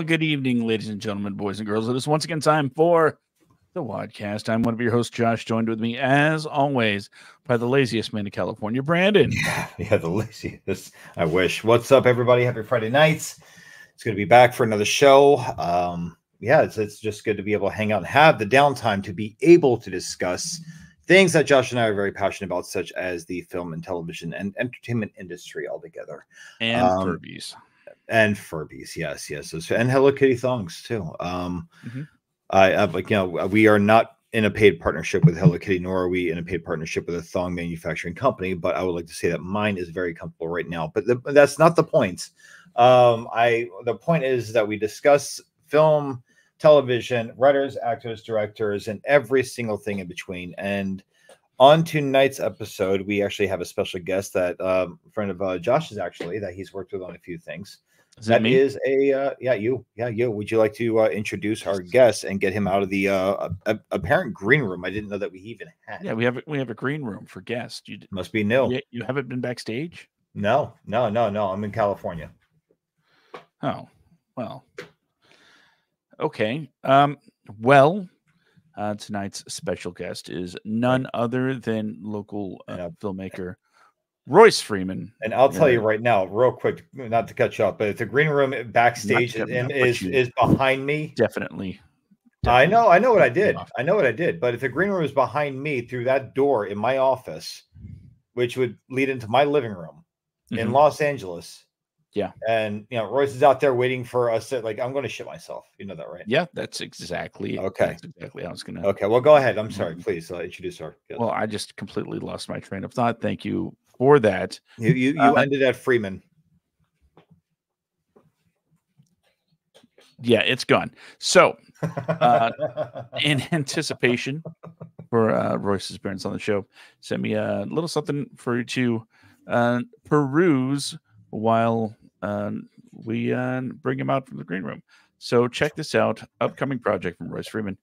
Well, good evening, ladies and gentlemen, boys and girls. It is once again time for the Wadcast. I'm one of your hosts, Josh, joined with me, as always, by the laziest man in California, Brandon. Yeah, yeah, the laziest. I wish. What's up, everybody? Happy Friday nights. It's good to be back for another show. Um, yeah, it's, it's just good to be able to hang out and have the downtime to be able to discuss things that Josh and I are very passionate about, such as the film and television and entertainment industry altogether. And um, Furbies. And Furbies, yes, yes. And Hello Kitty thongs, too. Um, mm-hmm. I, I like, you know, we are not in a paid partnership with Hello Kitty, nor are we in a paid partnership with a thong manufacturing company. But I would like to say that mine is very comfortable right now. But the, that's not the point. Um, I the point is that we discuss film television, writers, actors, directors, and every single thing in between. And on tonight's episode, we actually have a special guest that um, friend of uh, Josh's actually that he's worked with on a few things. Is that, that is a uh, yeah you yeah you. Would you like to uh, introduce our guest and get him out of the uh, apparent green room? I didn't know that we even had. Yeah, we have we have a green room for guests. You must be new. You, you haven't been backstage. No, no, no, no. I'm in California. Oh well, Okay. Um, well, uh, tonight's special guest is none other than local uh, filmmaker Royce Freeman. And I'll tell you right now, real quick, not to cut you off, but if the green room backstage is is behind me, definitely. definitely. I know, I know what I did. I know what I did. But if the green room is behind me through that door in my office, which would lead into my living room mm-hmm. in Los Angeles, yeah. And you know, Royce is out there waiting for us to like, I'm going to shit myself. You know that, right? Yeah, that's exactly okay. That's exactly how I was gonna Okay, well go ahead. I'm sorry, mm-hmm. please uh, introduce her. Well, I just completely lost my train of thought. Thank you for that. You you, you uh, ended at Freeman. Yeah, it's gone. So uh in anticipation for uh Royce's appearance on the show, sent me a little something for you to uh peruse while uh, we uh, bring him out from the green room. So check this out upcoming project from Royce Freeman.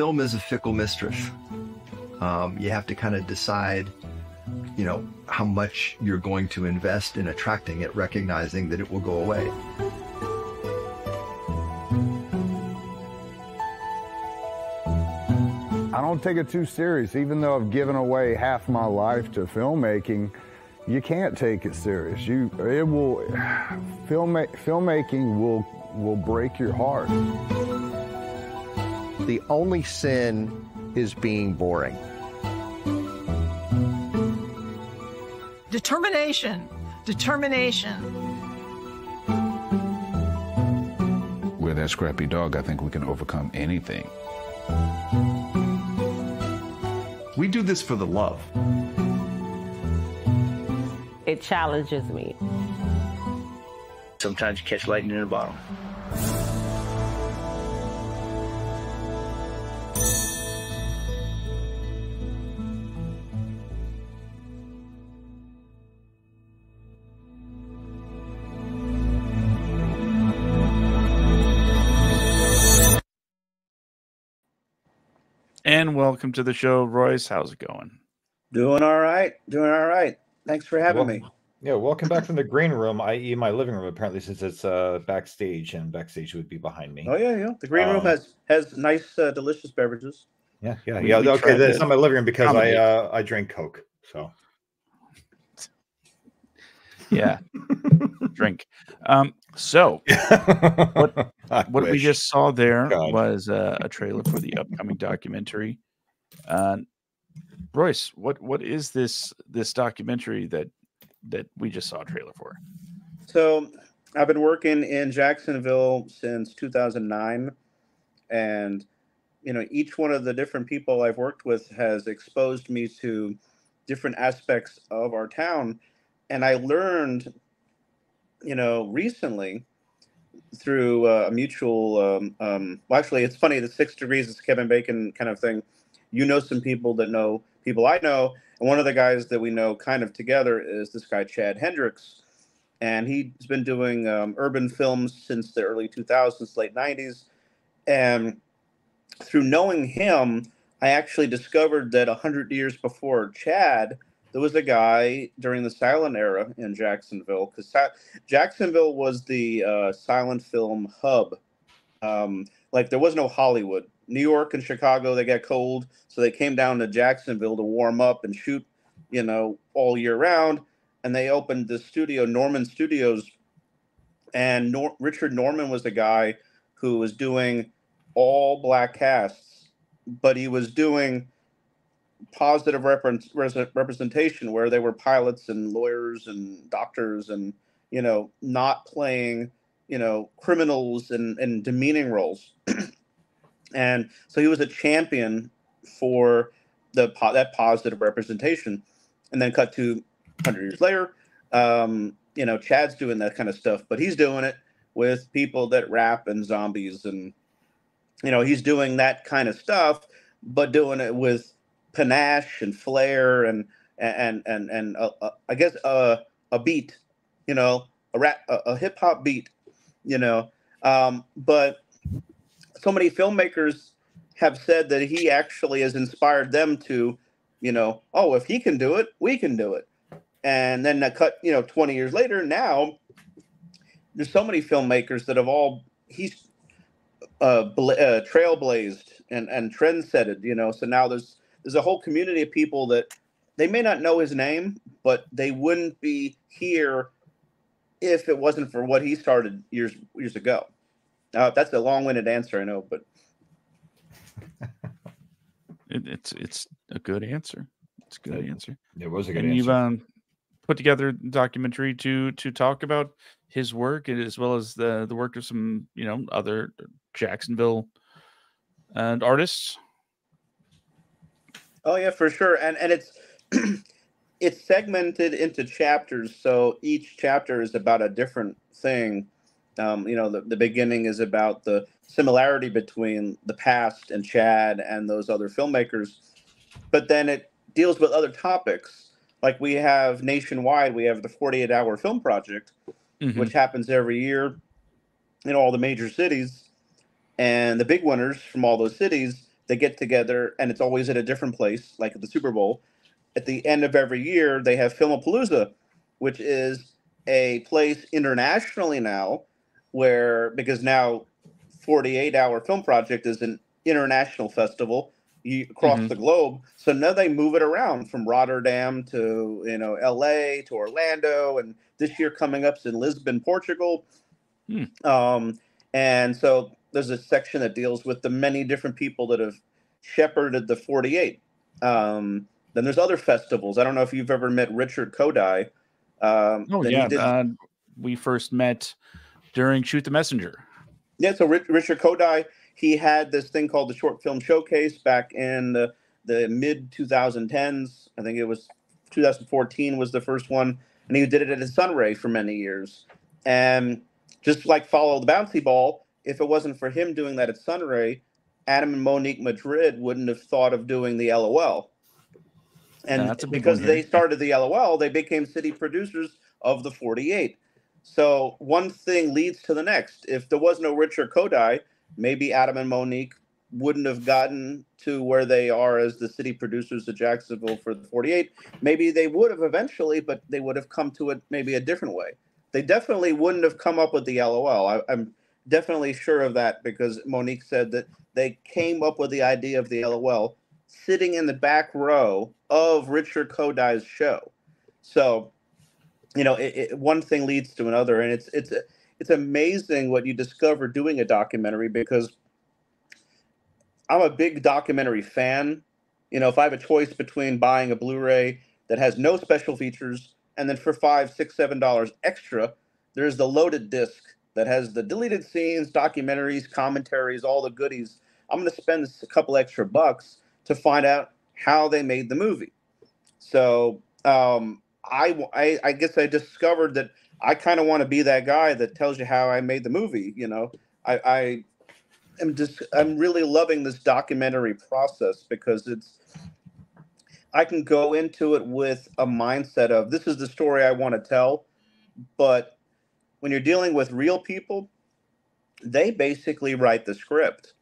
Film is a fickle mistress. Um, you have to kind of decide you know, how much you're going to invest in attracting it, recognizing that it will go away. I don't take it too serious, even though I've given away half my life to filmmaking. You can't take it serious. You, it will, film, filmmaking will will break your heart. The only sin is being boring. Determination. Determination. With that scrappy dog, I think we can overcome anything. We do this for the love. It challenges me. Sometimes you catch lightning in a bottle. Welcome to the show, Royce. How's it going? Doing all right. Doing all right. Thanks for having well, me. Yeah, welcome back from the green room, i.e., my living room. Apparently, since it's uh, backstage, and backstage would be behind me. Oh yeah, yeah. The green um, room has has nice, uh, delicious beverages. Yeah, yeah, we, yeah. We okay, that's not my living room because I uh, I drink Coke. So yeah, drink. Um, so what what wish. we just saw there God. was uh, a trailer for the upcoming documentary. Uh, Royce, what what is this this documentary that that we just saw a trailer for? So I've been working in Jacksonville since 2009, and you know each one of the different people I've worked with has exposed me to different aspects of our town and I learned, you know, recently through uh, a mutual. Um, um, well, actually, it's funny. The six degrees is Kevin Bacon kind of thing. You know some people that know people I know, and one of the guys that we know kind of together is this guy Chad Hendricks, and he's been doing um, urban films since the early 2000s, late 90s. And through knowing him, I actually discovered that 100 years before Chad, there was a guy during the silent era in Jacksonville, because Jacksonville was the uh, silent film hub. Um, like there was no Hollywood. New York and Chicago, they got cold, so they came down to Jacksonville to warm up and shoot, you know, all year round. And they opened the studio, Norman Studios, and Nor- Richard Norman was the guy who was doing all black casts, but he was doing positive rep- representation where they were pilots and lawyers and doctors and you know not playing you know criminals and, and demeaning roles and so he was a champion for the that positive representation and then cut to 100 years later um, you know chad's doing that kind of stuff but he's doing it with people that rap and zombies and you know he's doing that kind of stuff but doing it with panache and flair and and and and uh, uh, I guess uh, a beat, you know, a rap, a, a hip hop beat, you know. Um, but so many filmmakers have said that he actually has inspired them to, you know, oh, if he can do it, we can do it. And then cut, you know, 20 years later, now there's so many filmmakers that have all he's uh, bla- uh trailblazed and and trendsetted, you know. So now there's there's a whole community of people that they may not know his name, but they wouldn't be here if it wasn't for what he started years years ago. Uh, that's a long-winded answer, I know, but it, it's it's a good answer. It's a good it, answer. It was a good and answer. You've um, put together a documentary to to talk about his work as well as the the work of some you know other Jacksonville and artists. Oh yeah, for sure. And and it's it's segmented into chapters, so each chapter is about a different thing. Um, you know, the, the beginning is about the similarity between the past and Chad and those other filmmakers, but then it deals with other topics. Like we have nationwide, we have the 48 hour film project, mm-hmm. which happens every year in all the major cities. And the big winners from all those cities they get together and it's always at a different place, like at the Super Bowl. At the end of every year, they have Filmapalooza, which is a place internationally now where because now 48 hour film project is an international festival across mm-hmm. the globe so now they move it around from rotterdam to you know la to orlando and this year coming up is in lisbon portugal hmm. um, and so there's a section that deals with the many different people that have shepherded the 48. Um, then there's other festivals. I don't know if you've ever met Richard Kodai. Um, oh yeah, did... uh, we first met during Shoot the Messenger. Yeah, so Rich, Richard Kodai, he had this thing called the Short Film Showcase back in the, the mid 2010s. I think it was 2014 was the first one, and he did it at Sunray for many years. And just like follow the bouncy ball, if it wasn't for him doing that at Sunray, Adam and Monique Madrid wouldn't have thought of doing the LOL. And yeah, because they started the LOL, they became city producers of the 48. So one thing leads to the next. If there was no Richard Kodai, maybe Adam and Monique wouldn't have gotten to where they are as the city producers of Jacksonville for the 48. Maybe they would have eventually, but they would have come to it maybe a different way. They definitely wouldn't have come up with the LOL. I, I'm definitely sure of that because Monique said that they came up with the idea of the LOL sitting in the back row of Richard Kodai's show. So, you know, it, it, one thing leads to another, and it's it's it's amazing what you discover doing a documentary because I'm a big documentary fan. You know, if I have a choice between buying a Blu-ray that has no special features and then for five, six, seven dollars extra, there's the loaded disc that has the deleted scenes, documentaries, commentaries, all the goodies. I'm going to spend a couple extra bucks to find out how they made the movie. So um, I, I, I guess I discovered that I kind of want to be that guy that tells you how I made the movie. You know, I, I am just I'm really loving this documentary process because it's I can go into it with a mindset of this is the story I want to tell But when you're dealing with real people, they basically write the script.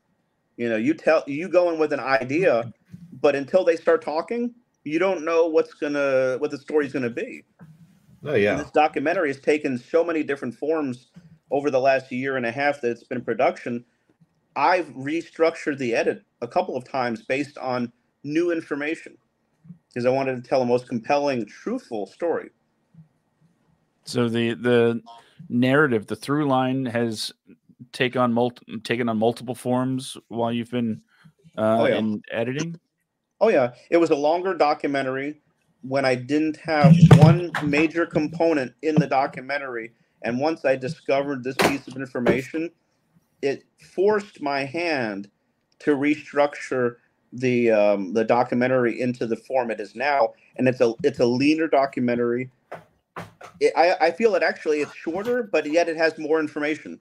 You know, you tell you go in with an idea, but until they start talking, you don't know what's gonna what the story's gonna be. Oh yeah. And this documentary has taken so many different forms over the last year and a half that it's been production. I've restructured the edit a couple of times based on new information because I wanted to tell the most compelling, truthful story. So the the narrative, the through line has take on multi- taken on multiple forms while you've been uh, Oh, yeah. in editing. Oh yeah, it was a longer documentary when I didn't have one major component in the documentary, and once I discovered this piece of information, it forced my hand to restructure the um, the documentary into the form it is now, and it's a it's a leaner documentary. It, I I feel it actually it's shorter, but yet it has more information.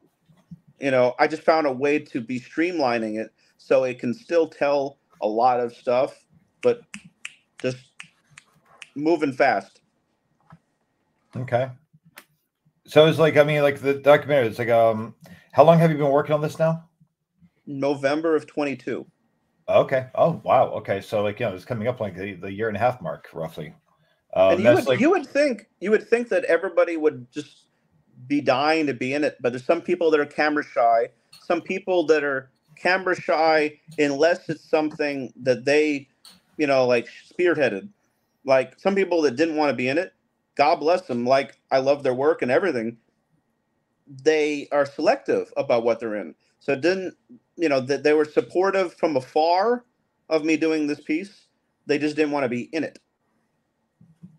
You know, I just found a way to be streamlining it so it can still tell a lot of stuff, but just moving fast. Okay. So it's like I mean, like the documentary. It's like um, how long have you been working on this now? November of 22. Okay. Oh wow. Okay. So like you know, it's coming up like the, the year and a half mark roughly. Um, and you would, like you would think you would think that everybody would just be dying to be in it, but there's some people that are camera shy, some people that are camera shy unless it's something that they, you know, like spearheaded. Like some people that didn't want to be in it, God bless them. Like I love their work and everything. They are selective about what they're in. So it didn't, you know, that they were supportive from afar of me doing this piece. They just didn't want to be in it.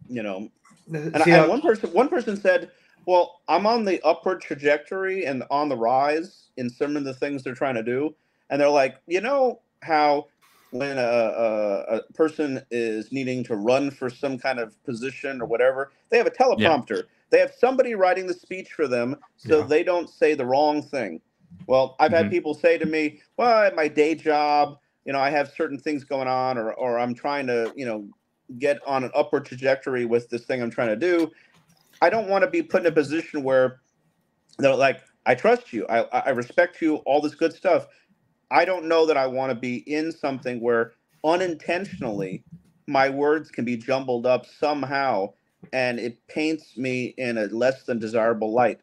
You know, and, See, and uh, one person one person said, "Well, I'm on the upward trajectory and on the rise in some of the things they're trying to do." And they're like, "You know how when a, a, a person is needing to run for some kind of position or whatever, they have a teleprompter. They have somebody writing the speech for them so Yeah. they don't say the wrong thing." Well, I've had Mhm. people say to me, "Well, at my day job, you know, I have certain things going on, or or I'm trying to, you know, get on an upward trajectory with this thing I'm trying to do. I don't want to be put in a position where they're like, I trust you, I, I respect you, all this good stuff. I don't know that I want to be in something where unintentionally my words can be jumbled up somehow and it paints me in a less than desirable light.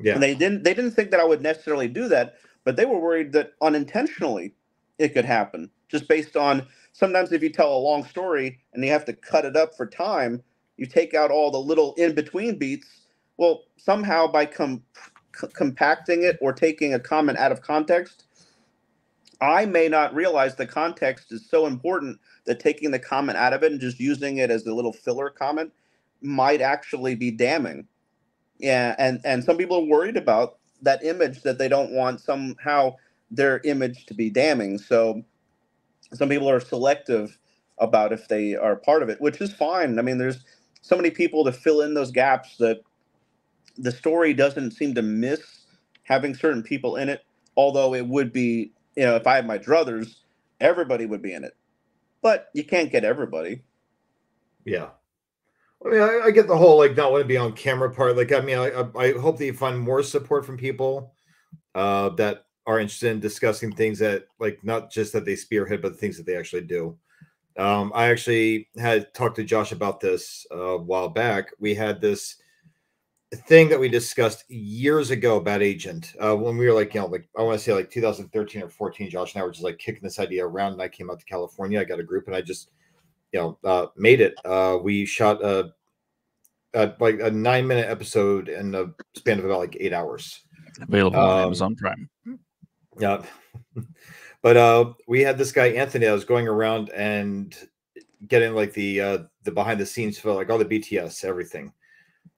yeah. And they didn't they didn't think that I would necessarily do that, but they were worried that unintentionally it could happen just based on sometimes if you tell a long story and you have to cut it up for time, you take out all the little in between beats. Well, somehow by com- compacting it or taking a comment out of context, I may not realize the context is so important that taking the comment out of it and just using it as a little filler comment might actually be damning. Yeah, and and some people are worried about that image that they don't want somehow their image to be damning. So some people are selective about if they are part of it, which is fine. I mean, there's so many people to fill in those gaps that the story doesn't seem to miss having certain people in it. Although it would be, you know, if I had my druthers, everybody would be in it. But you can't get everybody. Yeah. I mean, I, I get the whole like not want to be on camera part. Like, I mean, I, I- hope that you find more support from people uh, that are interested in discussing things that, like, not just that they spearhead, but the things that they actually do. Um, I actually had talked to Josh about this uh, a while back. We had this thing that we discussed years ago about agent uh, when we were like, you know, like I want to say like 2013 or 14. Josh and I were just like kicking this idea around, and I came out to California. I got a group, and I just you know uh, made it. Uh, we shot a, a like a nine minute episode in the span of about like eight hours. Available on Um, Amazon Prime. Yeah, but uh, we had this guy Anthony i was going around and getting like the uh, the behind the scenes for like all the BTS everything.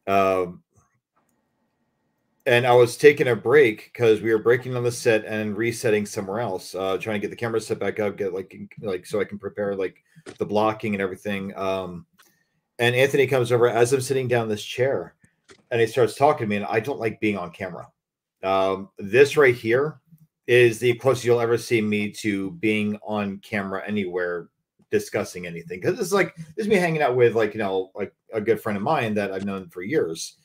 Um, and I was taking a break because we were breaking on the set and resetting somewhere else, uh, trying to get the camera set back up, get like like so I can prepare like the blocking and everything. Um, and Anthony comes over as I'm sitting down this chair, and he starts talking to me, and I don't like being on camera. Um, this right here is the closest you'll ever see me to being on camera anywhere discussing anything because it's like this is me hanging out with like you know like a good friend of mine that I've known for years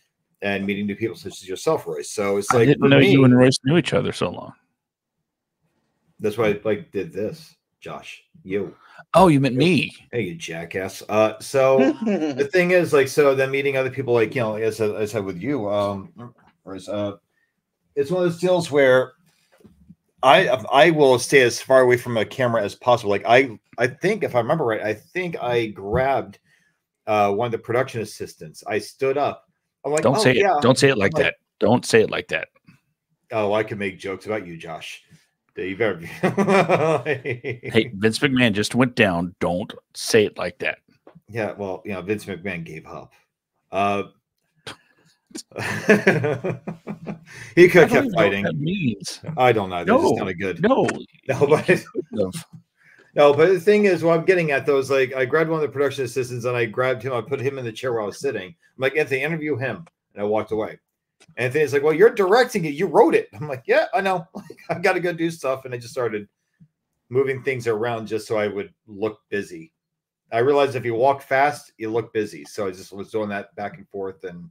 and meeting new people such as yourself, Royce. So it's like I like didn't know me, you and Royce knew each other so long. that's why I like did this, Josh. You. Oh, you meant me. Hey, you jackass. Uh, so the thing is, like, so then meeting other people, like, you know, as I said, I said with you, um, or is, uh, it's one of those deals where I I will stay as far away from a camera as possible. Like, I I think if I remember right, I think I grabbed uh one of the production assistants. I stood up. I'm like, Don't oh, say yeah. it. Don't say it like I'm that. Don't say it like that. Oh, I can make jokes about you, Josh. You better. Hey, Vince McMahon just went down. Don't say it like that. Yeah, well, you know, Vince McMahon gave up. Uh, he could have kept fighting. means. I don't know. This is No, kind of good. No, No, but no, but the thing is, what I'm getting at though is like I grabbed one of the production assistants and I grabbed him. I put him in the chair where I was sitting. I'm like, Anthony, interview him, and I walked away. Anthony's like, well, you're directing it. You wrote it. I'm like, yeah, I know. I've got to go do stuff, and I just started moving things around just so I would look busy. I realized if you walk fast, you look busy. So I just was doing that back and forth, and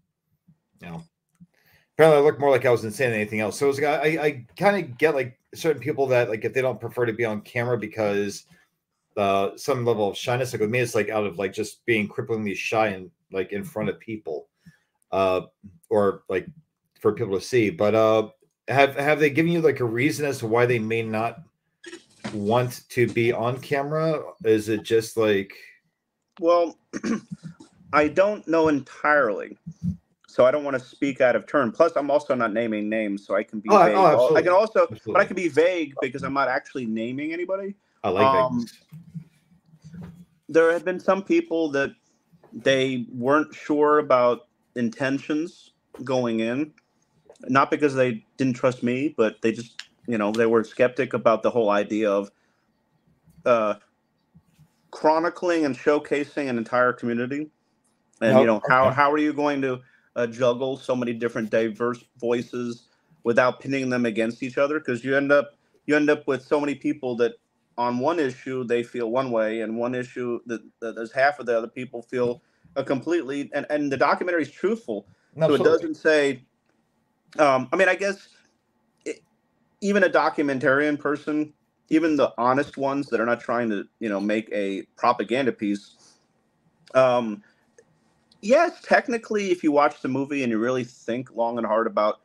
you know, apparently I looked more like I was insane than anything else. So it was like I, I kind of get like certain people that like if they don't prefer to be on camera because uh some level of shyness. Like with me, it's like out of like just being cripplingly shy and like in front of people, uh, or like for people to see. But uh, have have they given you like a reason as to why they may not want to be on camera? Is it just like Well, I don't know entirely, so I don't want to speak out of turn. Plus, I'm also not naming names, so I can be Oh, vague. oh, I can also, but I can be vague because I'm not actually naming anybody. I like Um. There have been some people that they weren't sure about intentions going in, not because they didn't trust me, but they just, you know, they were skeptic about the whole idea of uh, chronicling and showcasing an entire community. And Oh, you know, how okay. how are you going to uh, juggle so many different diverse voices without pinning them against each other? Because you end up you end up with so many people that on one issue they feel one way, and one issue that, that there's half of the other people feel a completely. And and the documentary is truthful, so it doesn't say. Um, I mean, I guess it, even a documentarian person, even the honest ones that are not trying to, you know, make a propaganda piece. Um, yes, technically, if you watch the movie and you really think long and hard about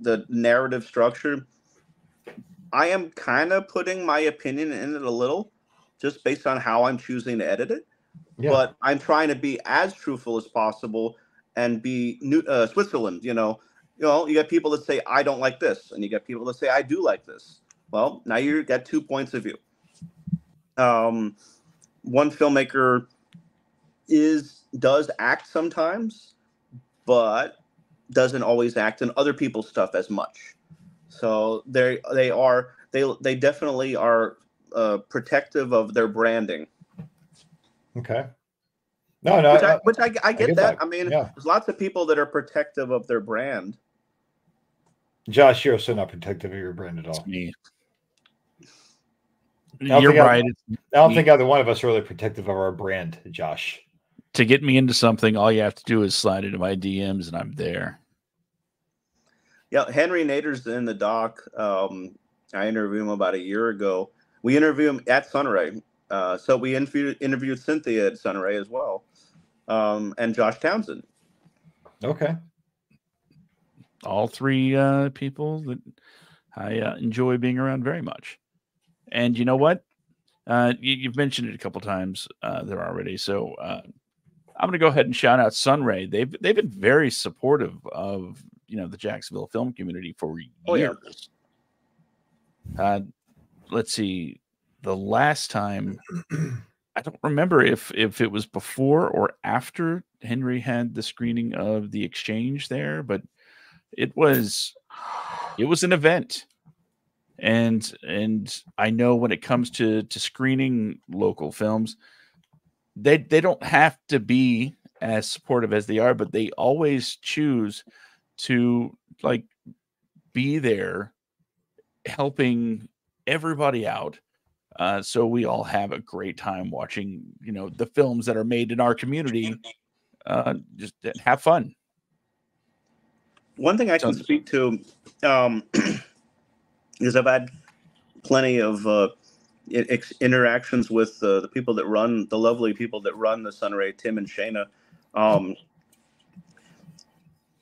the narrative structure, I am kind of putting my opinion in it a little, just based on how I'm choosing to edit it. Yeah. But I'm trying to be as truthful as possible and be new, uh, Switzerland. You know, you know, you got people that say I don't like this, and you got people that say I do like this. Well, now you got two points of view. Um, one filmmaker is does act sometimes, but doesn't always act in other people's stuff as much. So they they are they they definitely are uh, protective of their branding, Okay. No, no, which I, I- which I, I, get, get that. that. I mean, Yeah. there's lots of people that are protective of their brand. Josh, you're also not protective of your brand at all. me. I don't You're think I- right. I don't Me. think either one of us are really protective of our brand, Josh. To get me into something, all you have to do is slide into my DMs, and I'm there. Yeah, Henry Nader's in the doc. Um, I interviewed him about a year ago. We interviewed him at Sunray. Uh, so we interviewed interviewed Cynthia at Sunray as well, um, and Josh Townsend. Okay. all three uh, people that I uh, enjoy being around very much. And you know what? Uh, you, you've mentioned it a couple times uh, there already. So uh, I'm going to go ahead and shout out Sunray. They've they've been very supportive of you know the Jacksonville film community for Oh, yeah. years. Uh, let's see. The last time I don't remember if if it was before or after Henry had the screening of the exchange there, but it was it was an event. And and I know when it comes to to screening local films, they they don't have to be as supportive as they are, but they always choose to like be there helping everybody out uh, so we all have a great time watching you know the films that are made in our community uh, just have fun. One thing I can speak to um, is I've had plenty of uh, interactions with uh, the people that run the lovely people that run the Sunray, Tim and Shana. Um,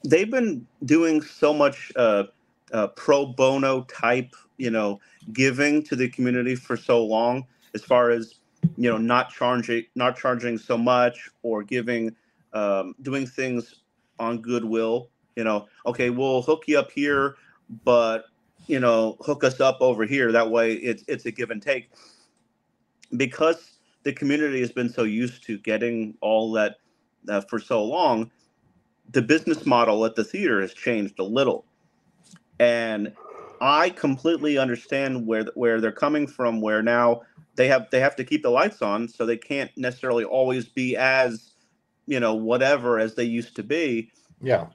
they've been doing so much uh, uh, pro bono type, you know, giving to the community for so long, as far as you know, not charging, not charging so much, or giving, um, doing things on goodwill. You know, okay, we'll hook you up here, but you know, hook us up over here. That way, it's it's a give and take. Because the community has been so used to getting all that uh, for so long, the business model at the theater has changed a little, and I completely understand where where they're coming from. Where now they have they have to keep the lights on, so they can't necessarily always be as you know whatever as they used to be. Yeah,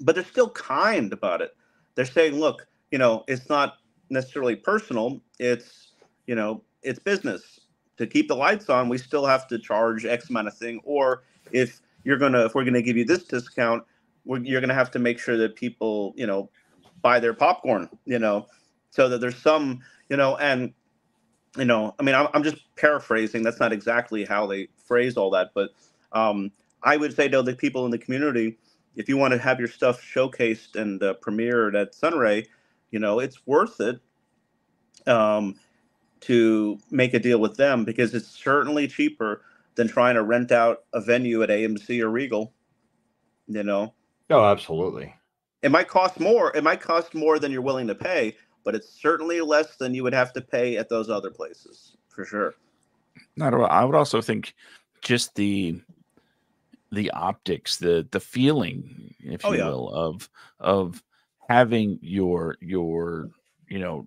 but they're still kind about it. They're saying, look, you know, it's not necessarily personal. It's you know, it's business. To keep the lights on, we still have to charge X amount of thing. Or if you're gonna, if we're gonna give you this discount, you're gonna have to make sure that people, you know, buy their popcorn. You know, so that there's some, you know, and you know, I mean, I'm, I'm just paraphrasing. That's not exactly how they phrase all that, but um, I would say though, the people in the community, if you want to have your stuff showcased and uh, premiered at Sunray, you know, it's worth it um, to make a deal with them because it's certainly cheaper than trying to rent out a venue at AMC or Regal. You know. Oh, absolutely. It might cost more. It might cost more than you're willing to pay, but it's certainly less than you would have to pay at those other places for sure. Not. I would also think just the the optics, the the feeling, if oh, you yeah. will, of of having your your you know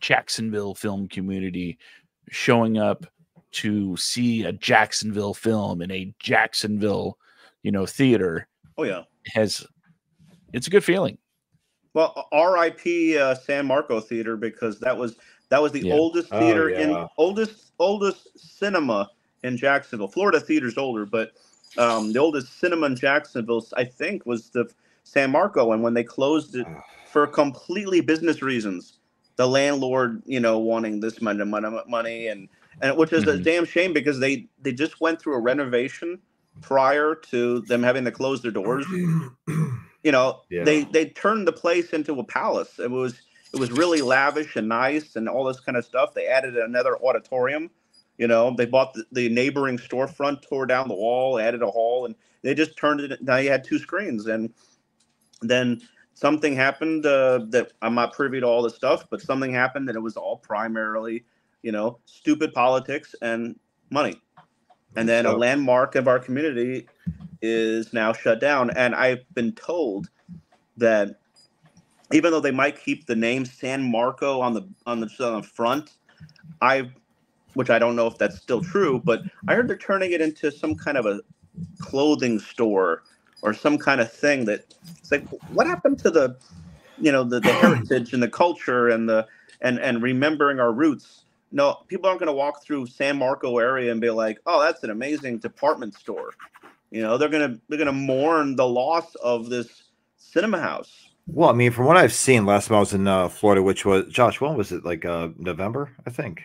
Jacksonville film community showing up to see a Jacksonville film in a Jacksonville, you know, theater. Oh yeah, has it's a good feeling. Well, R.I.P. Uh, San Marco Theater because that was that was the yeah. oldest oh, theater oh, yeah. in oldest oldest cinema in Jacksonville. Florida theater's older, but um, the oldest cinema in Jacksonville, I think, was the San Marco. And when they closed it for completely business reasons, the landlord, you know, wanting this money, money, money, and and which is mm-hmm. a damn shame because they they just went through a renovation prior to them having to close their doors. you know, yeah. they they turned the place into a palace. It was it was really lavish and nice and all this kind of stuff. They added another auditorium you know, they bought the, the, neighboring storefront, tore down the wall, added a hall, and they just turned it. Now you had two screens, and then something happened uh, that I'm not privy to all the stuff, but something happened that it was all primarily, you know, stupid politics and money. And then so, a landmark of our community is now shut down. And I've been told that even though they might keep the name San Marco on the on the, on the front, I've which I don't know if that's still true, but I heard they're turning it into some kind of a clothing store or some kind of thing that it's like what happened to the you know the, the heritage and the culture and the and and remembering our roots? No people aren't going to walk through san marco area and be like oh that's an amazing department store. You know they're going to they're going to mourn the loss of this cinema house. Well i mean from what i've seen last time i was in uh, florida which was josh when was it? Like uh november i think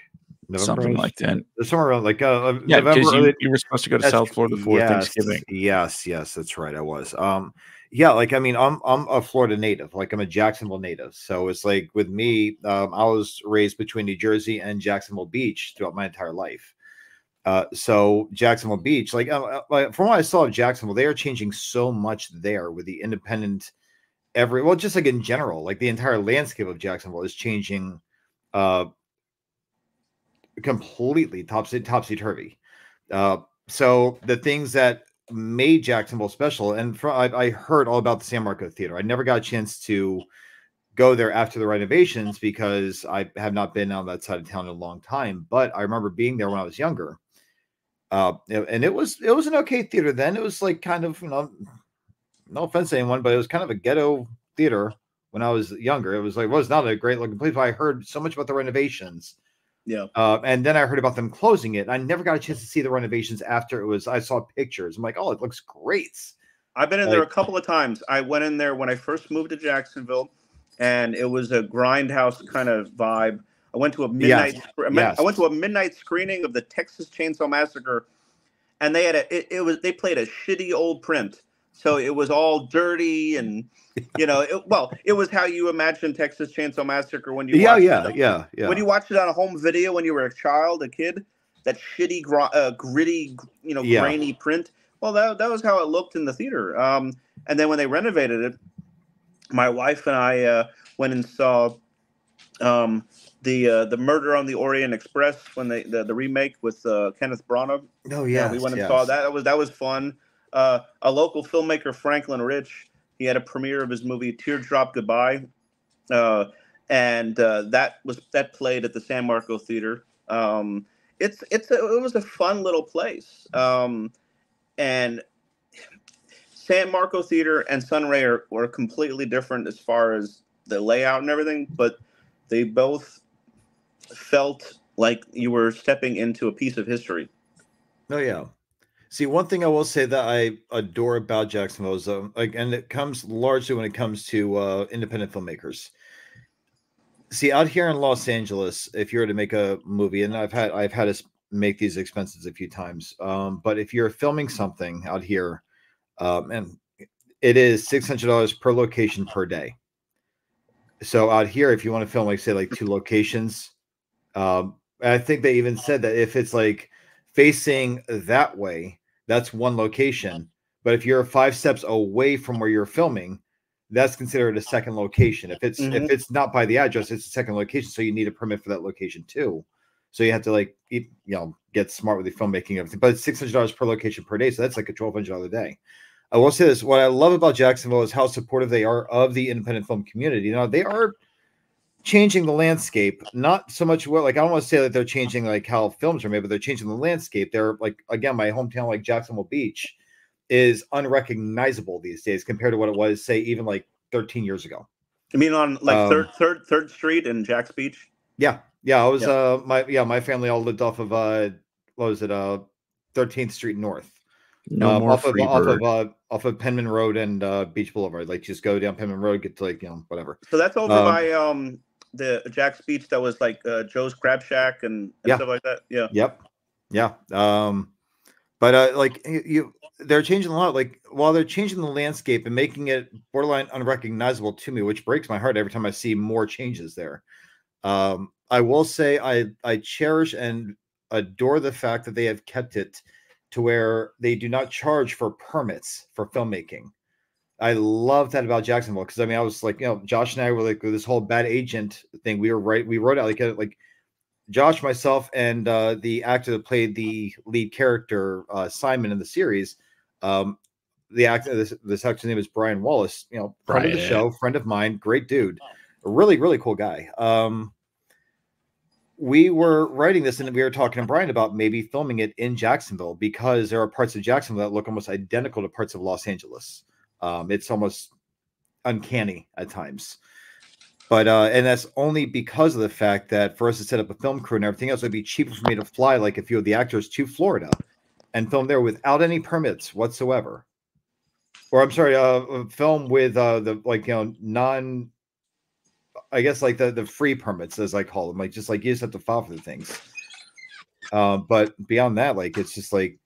November something like that. Somewhere around like uh, yeah, because you, you, were supposed to go to South Florida for yes, Thanksgiving. Yes, yes, that's right. I was. Um, yeah, like I mean, I'm I'm a Florida native. Like I'm a Jacksonville native. So it's like with me, um, I was raised between New Jersey and Jacksonville Beach throughout my entire life. Uh, so Jacksonville Beach, like uh, uh from what I saw of Jacksonville, they are changing so much there with the independent. Every well, just like in general, like the entire landscape of Jacksonville is changing uh completely topsy topsy turvy. Uh, so the things that made Jacksonville special, and I, I, heard all about the San Marco Theater. I never got a chance to go there after the renovations because I have not been on that side of town in a long time. But I remember being there when I was younger. Uh, and it was it was an okay theater then. It was like kind of you know, no offense to anyone, but it was kind of a ghetto theater when I was younger. It was like well, it was not a great looking place. But I heard so much about the renovations yeah. Uh, and then I heard about them closing it. I never got a chance to see the renovations after it was. I saw pictures. I'm like, oh, it looks great. I've been in there a couple of times. I went in there when I first moved to Jacksonville, and it was a grindhouse kind of vibe. I went to a midnight. Yes. I, Yes. I went to a midnight screening of the Texas Chainsaw Massacre, and they had a. It, it was they played a shitty old print, so it was all dirty and you know. It, well, it was how you imagine Texas Chainsaw Massacre when you Yeah, watched yeah, it. yeah, yeah. When you watched it on a home video when you were a child, a kid, that shitty, gr- uh, gritty, you know, Yeah. grainy print. Well, that, that was how it looked in the theater. Um, and then when they renovated it, my wife and I uh, went and saw um, the uh, the Murder on the Orient Express when they the, the remake with uh, Kenneth Branagh. Oh Yeah, yeah, we went and saw that. That was that was fun. Uh, a local filmmaker, Franklin Rich, he had a premiere of his movie Teardrop Goodbye, uh, and uh, that was that played at the San Marco Theater. Um, it's it's a, it was a fun little place, um, and San Marco Theater and Sunray are, were completely different as far as the layout and everything, but they both felt like you were stepping into a piece of history. Oh yeah. See, one thing I will say that I adore about Jacksonville is, um, and it comes largely when it comes to uh, independent filmmakers. See, out here in Los Angeles, if you were to make a movie, and I've had I've had us make these expenses a few times, um, but if you're filming something out here, um, and it is six hundred dollars per location per day. So out here, if you want to film, like say, like two locations, um, I think they even said that if it's like facing that way, that's one location. But if you're five steps away from where you're filming, that's considered a second location. If it's Mhm. if it's not by the address, it's a second location. So you need a permit for that location too. So you have to like you know get smart with the filmmaking and everything. But it's six hundred dollars per location per day, so that's like a twelve hundred dollar day. I will say this: what I love about Jacksonville is how supportive they are of the independent film community. You know, they are changing the landscape not so much what like i don't want to say that they're changing like how films are made but they're changing the landscape. They're like again my hometown like jacksonville beach is unrecognizable these days compared to what it was say even like 13 years ago. I mean, on like Um, third, third, third Street in Jax Beach. yeah yeah i was Yeah. uh my yeah my family all lived off of uh what was it uh 13th street north. No um, more off of off of uh off of penman road and uh beach boulevard like just go down penman road get to like you know whatever. So that's over Um, by um the Jax Beach. That was like uh, Joe's Crab Shack and, and Yeah. stuff like that. Yeah. Yep. Yeah. Um, but uh, like you, they're changing a lot. Like while they're changing the landscape and making it borderline unrecognizable to me, which breaks my heart every time I see more changes there. Um, I will say I I cherish and adore the fact that they have kept it to where they do not charge for permits for filmmaking. I love that about Jacksonville because I mean I was like you know Josh and I were like this whole bad agent thing. We were right. We wrote out like uh, like Josh, myself, and uh, the actor that played the lead character uh, Simon in the series. Um, the actor, this, this actor's name is Brian Wallace. You know, friend of the show, friend of mine, great dude, a really really cool guy. Um, we were writing this and we were talking to Brian about maybe filming it in Jacksonville because there are parts of Jacksonville that look almost identical to parts of Los Angeles. Um, it's almost uncanny at times. But uh, and that's only because of the fact that for us to set up a film crew and everything else, it'd be cheaper for me to fly like a few of the actors to Florida and film there without any permits whatsoever. Or I'm sorry, uh, film with uh, the like you know non, I guess like the the free permits as I call them, like just like you just have to file for the things. Uh, but beyond that, like it's just like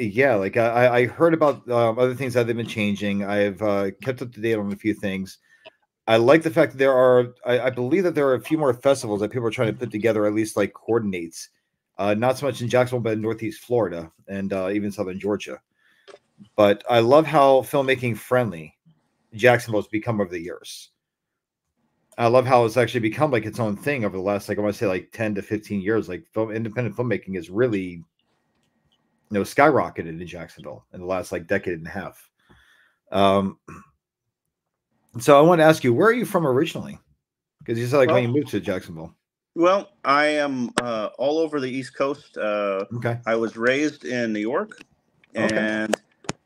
yeah, like I, I heard about um, other things that they've been changing. I've uh, kept up to date on a few things. I like the fact that there are, I, I believe that there are a few more festivals that people are trying to put together, at least like coordinates. Uh, not so much in Jacksonville, but in Northeast Florida and uh, even Southern Georgia. But I love how filmmaking friendly Jacksonville's become over the years. I love how it's actually become like its own thing over the last, like I want to say, like ten to fifteen years. Like film, independent filmmaking is really you know skyrocketed in Jacksonville in the last like decade and a half. Um, so I want to ask you, where are you from originally? Because you said like when you moved to Jacksonville. Well, I am uh, all over the East Coast. Uh, Okay. I was raised in New York, Okay. and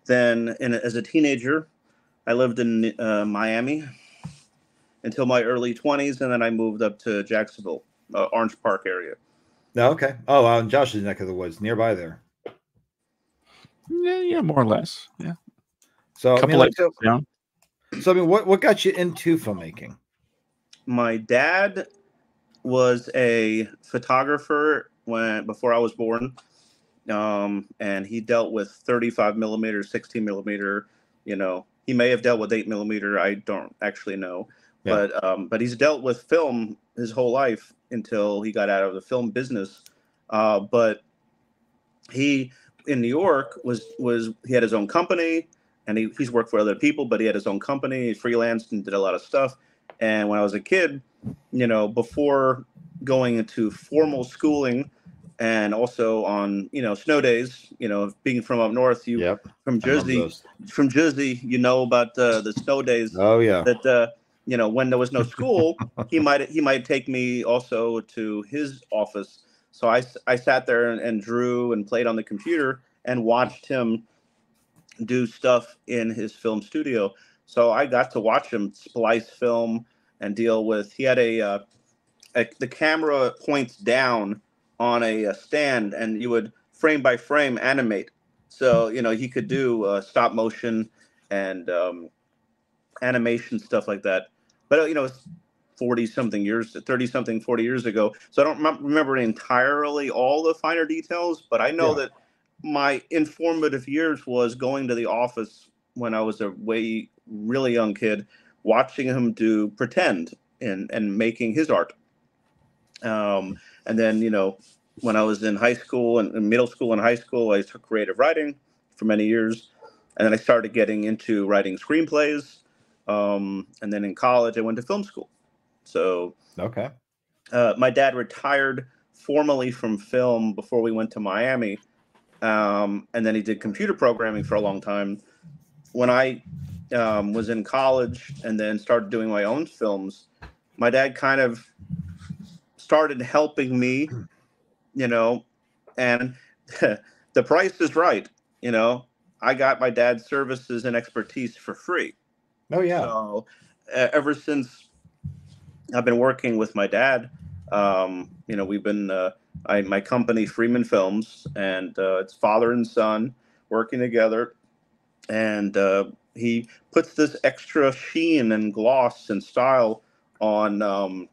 then in, as a teenager, I lived in uh, Miami until my early 20s, and then I moved up to Jacksonville, uh, Orange Park area. No, okay. Oh, in Josh's neck of the woods, nearby there. Yeah, yeah, more or less. Yeah. So, I mean, like, so, yeah. so, I mean, what, what got you into filmmaking? my dad was a photographer when before I was born, um, and he dealt with 35 millimeter, 16 millimeter. You know, he may have dealt with eight millimeter. I don't actually know, Yeah. but um, but he's dealt with film his whole life until he got out of the film business. Uh, but he in New York was was he had his own company and he, he's worked for other people, but he had his own company. He freelanced and did a lot of stuff. And when I was a kid, you know, before going into formal schooling and also on, you know, snow days, you know, being from up north, you Yep. from Jersey, from Jersey, you know about uh, the snow days Oh, yeah. that uh, you know when there was no school he might he might take me also to his office so I, I sat there and, and drew and played on the computer and watched him do stuff in his film studio. So i got to watch him splice film and deal with he had a, uh, a the camera points down on a, uh stand and you would frame by frame animate. So you know he could do uh, stop motion and um, animation stuff like that. But you know 40 something years 30 something 40 years ago. So i don't rem- remember entirely all the finer details but i know Yeah. that my informative years was going to the office when i was a way really young kid watching him do pretend and and making his art. Um, and then you know when i was in high school and in middle school and high school i took creative writing for many years and then i started getting into writing screenplays. Um, and then in college i went to film school so Okay. uh, my dad retired formally from film before we went to miami um, and then he did computer programming for a long time when i um, was in college and then started doing my own films my dad kind of started helping me you know and the price is right you know i got my dad's services and expertise for free Oh, yeah. so uh, ever since I've been working with my dad, um, you know, we've been uh, I, my company Freeman Films, and uh, it's father and son working together, and uh, he puts this extra sheen and gloss and style on um,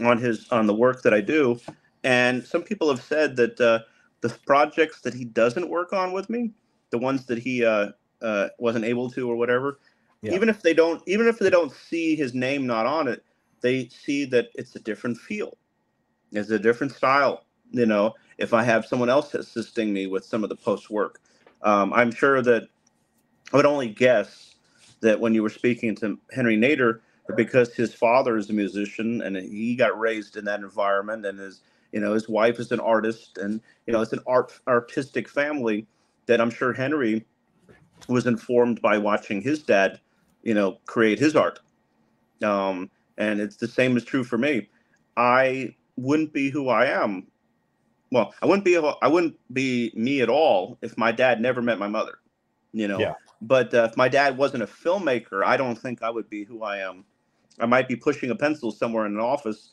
on his on the work that I do. And some people have said that uh, the projects that he doesn't work on with me, the ones that he uh, uh, wasn't able to or whatever, Yeah. even if they don't even if they don't see his name not on it they see that it's a different feel. It's a different style you know if i have someone else assisting me with some of the post work. Um, i'm sure that i would only guess that when you were speaking to henry nader because his father is a musician and he got raised in that environment and his you know his wife is an artist and you know it's an art artistic family that i'm sure henry was informed by watching his dad you know create his art. Um, and it's the same is true for me i wouldn't be who i am well i wouldn't be i wouldn't be me at all if my dad never met my mother you know Yeah. but uh, if my dad wasn't a filmmaker i don't think i would be who i am i might be pushing a pencil somewhere in an office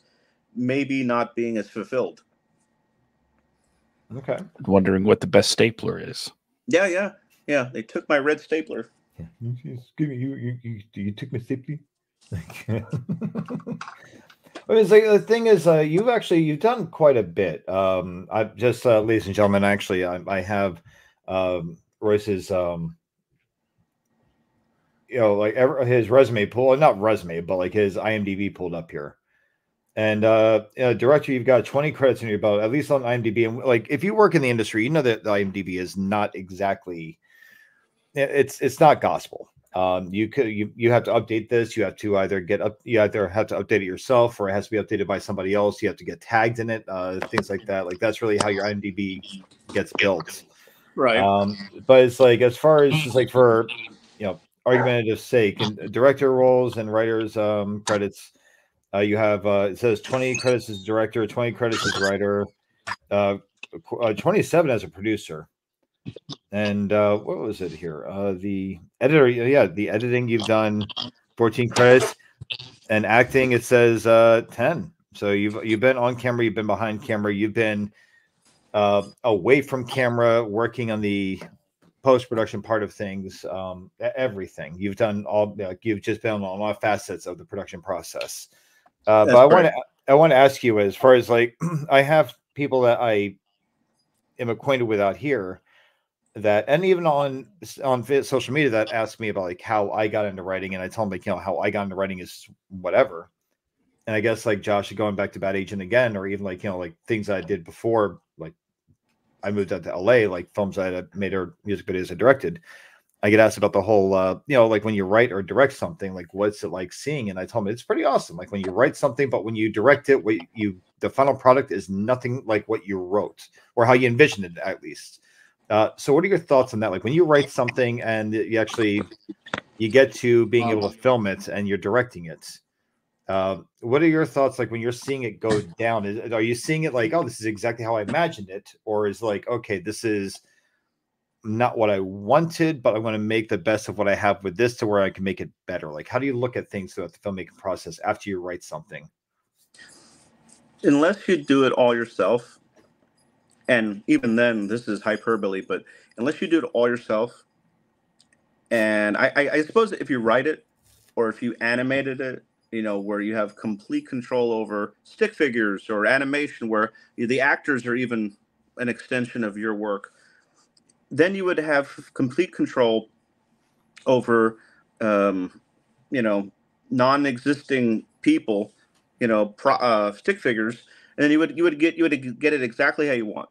maybe not being as fulfilled Okay. Wondering what the best stapler is. yeah yeah yeah they took my red stapler Excuse me, you you you, you took my safety. But it's like the thing is, uh, you've actually you've done quite a bit. Um, I just, uh, ladies and gentlemen, actually, I, I have um, Royce's, um, you know, like his resume pulled, not resume, but like his IMDb pulled up here. And uh, director, you've got 20 credits in your belt, at least on IMDb. And like, if you work in the industry, you know that IMDb is not exactly it's it's not gospel. Um, you could you you have to update this. You have to either get up, you either have to update it yourself, or it has to be updated by somebody else. You have to get tagged in it, uh, things like that. Like that's really how your IMDb gets built. right Um, but it's like as far as just like for you know argumentative sake, and director roles and writers um, credits, uh, you have uh, it says twenty credits as director, twenty credits as writer, uh, uh, twenty seven as a producer, and uh, what was it here? Uh, the editor, yeah, the editing you've done fourteen credits, and acting it says uh, ten. So you've you've been on camera, you've been behind camera, you've been uh, away from camera, working on the post production part of things, um, everything. You've done all. Like, you've just been on all facets of the production process. Uh, but I want to. I want to ask you as far as like I have people that I am acquainted with out here that and even on on social media that ask me about like how I got into writing and I tell them like you know how I got into writing is whatever. And I guess like Josh going back to Bad Agent again, or even like you know like things I did before, like I moved out to LA, like films I had made or music videos I directed. I get asked about the whole, uh, you know, like when you write or direct something, like what's it like seeing? And I tell them it's pretty awesome. Like when you write something, but when you direct it, what you the final product is nothing like what you wrote or how you envisioned it, at least. Uh, so, what are your thoughts on that? Like when you write something and you actually you get to being able to film it and you're directing it. Uh, what are your thoughts like when you're seeing it go down? Is, are you seeing it like, oh, this is exactly how I imagined it, or is like, okay, this is not what I wanted, but I want to make the best of what I have with this to where I can make it better. Like, how do you look at things throughout the filmmaking process after you write something? unless you do it all yourself, and even then, this is hyperbole, but unless you do it all yourself, and I, I, I suppose if you write it or if you animated it, you know, where you have complete control over stick figures or animation, where the actors are even an extension of your work, then you would have complete control over, um, you know, non-existing people you know, pro, uh, stick figures, and then you would you would get you would get it exactly how you want.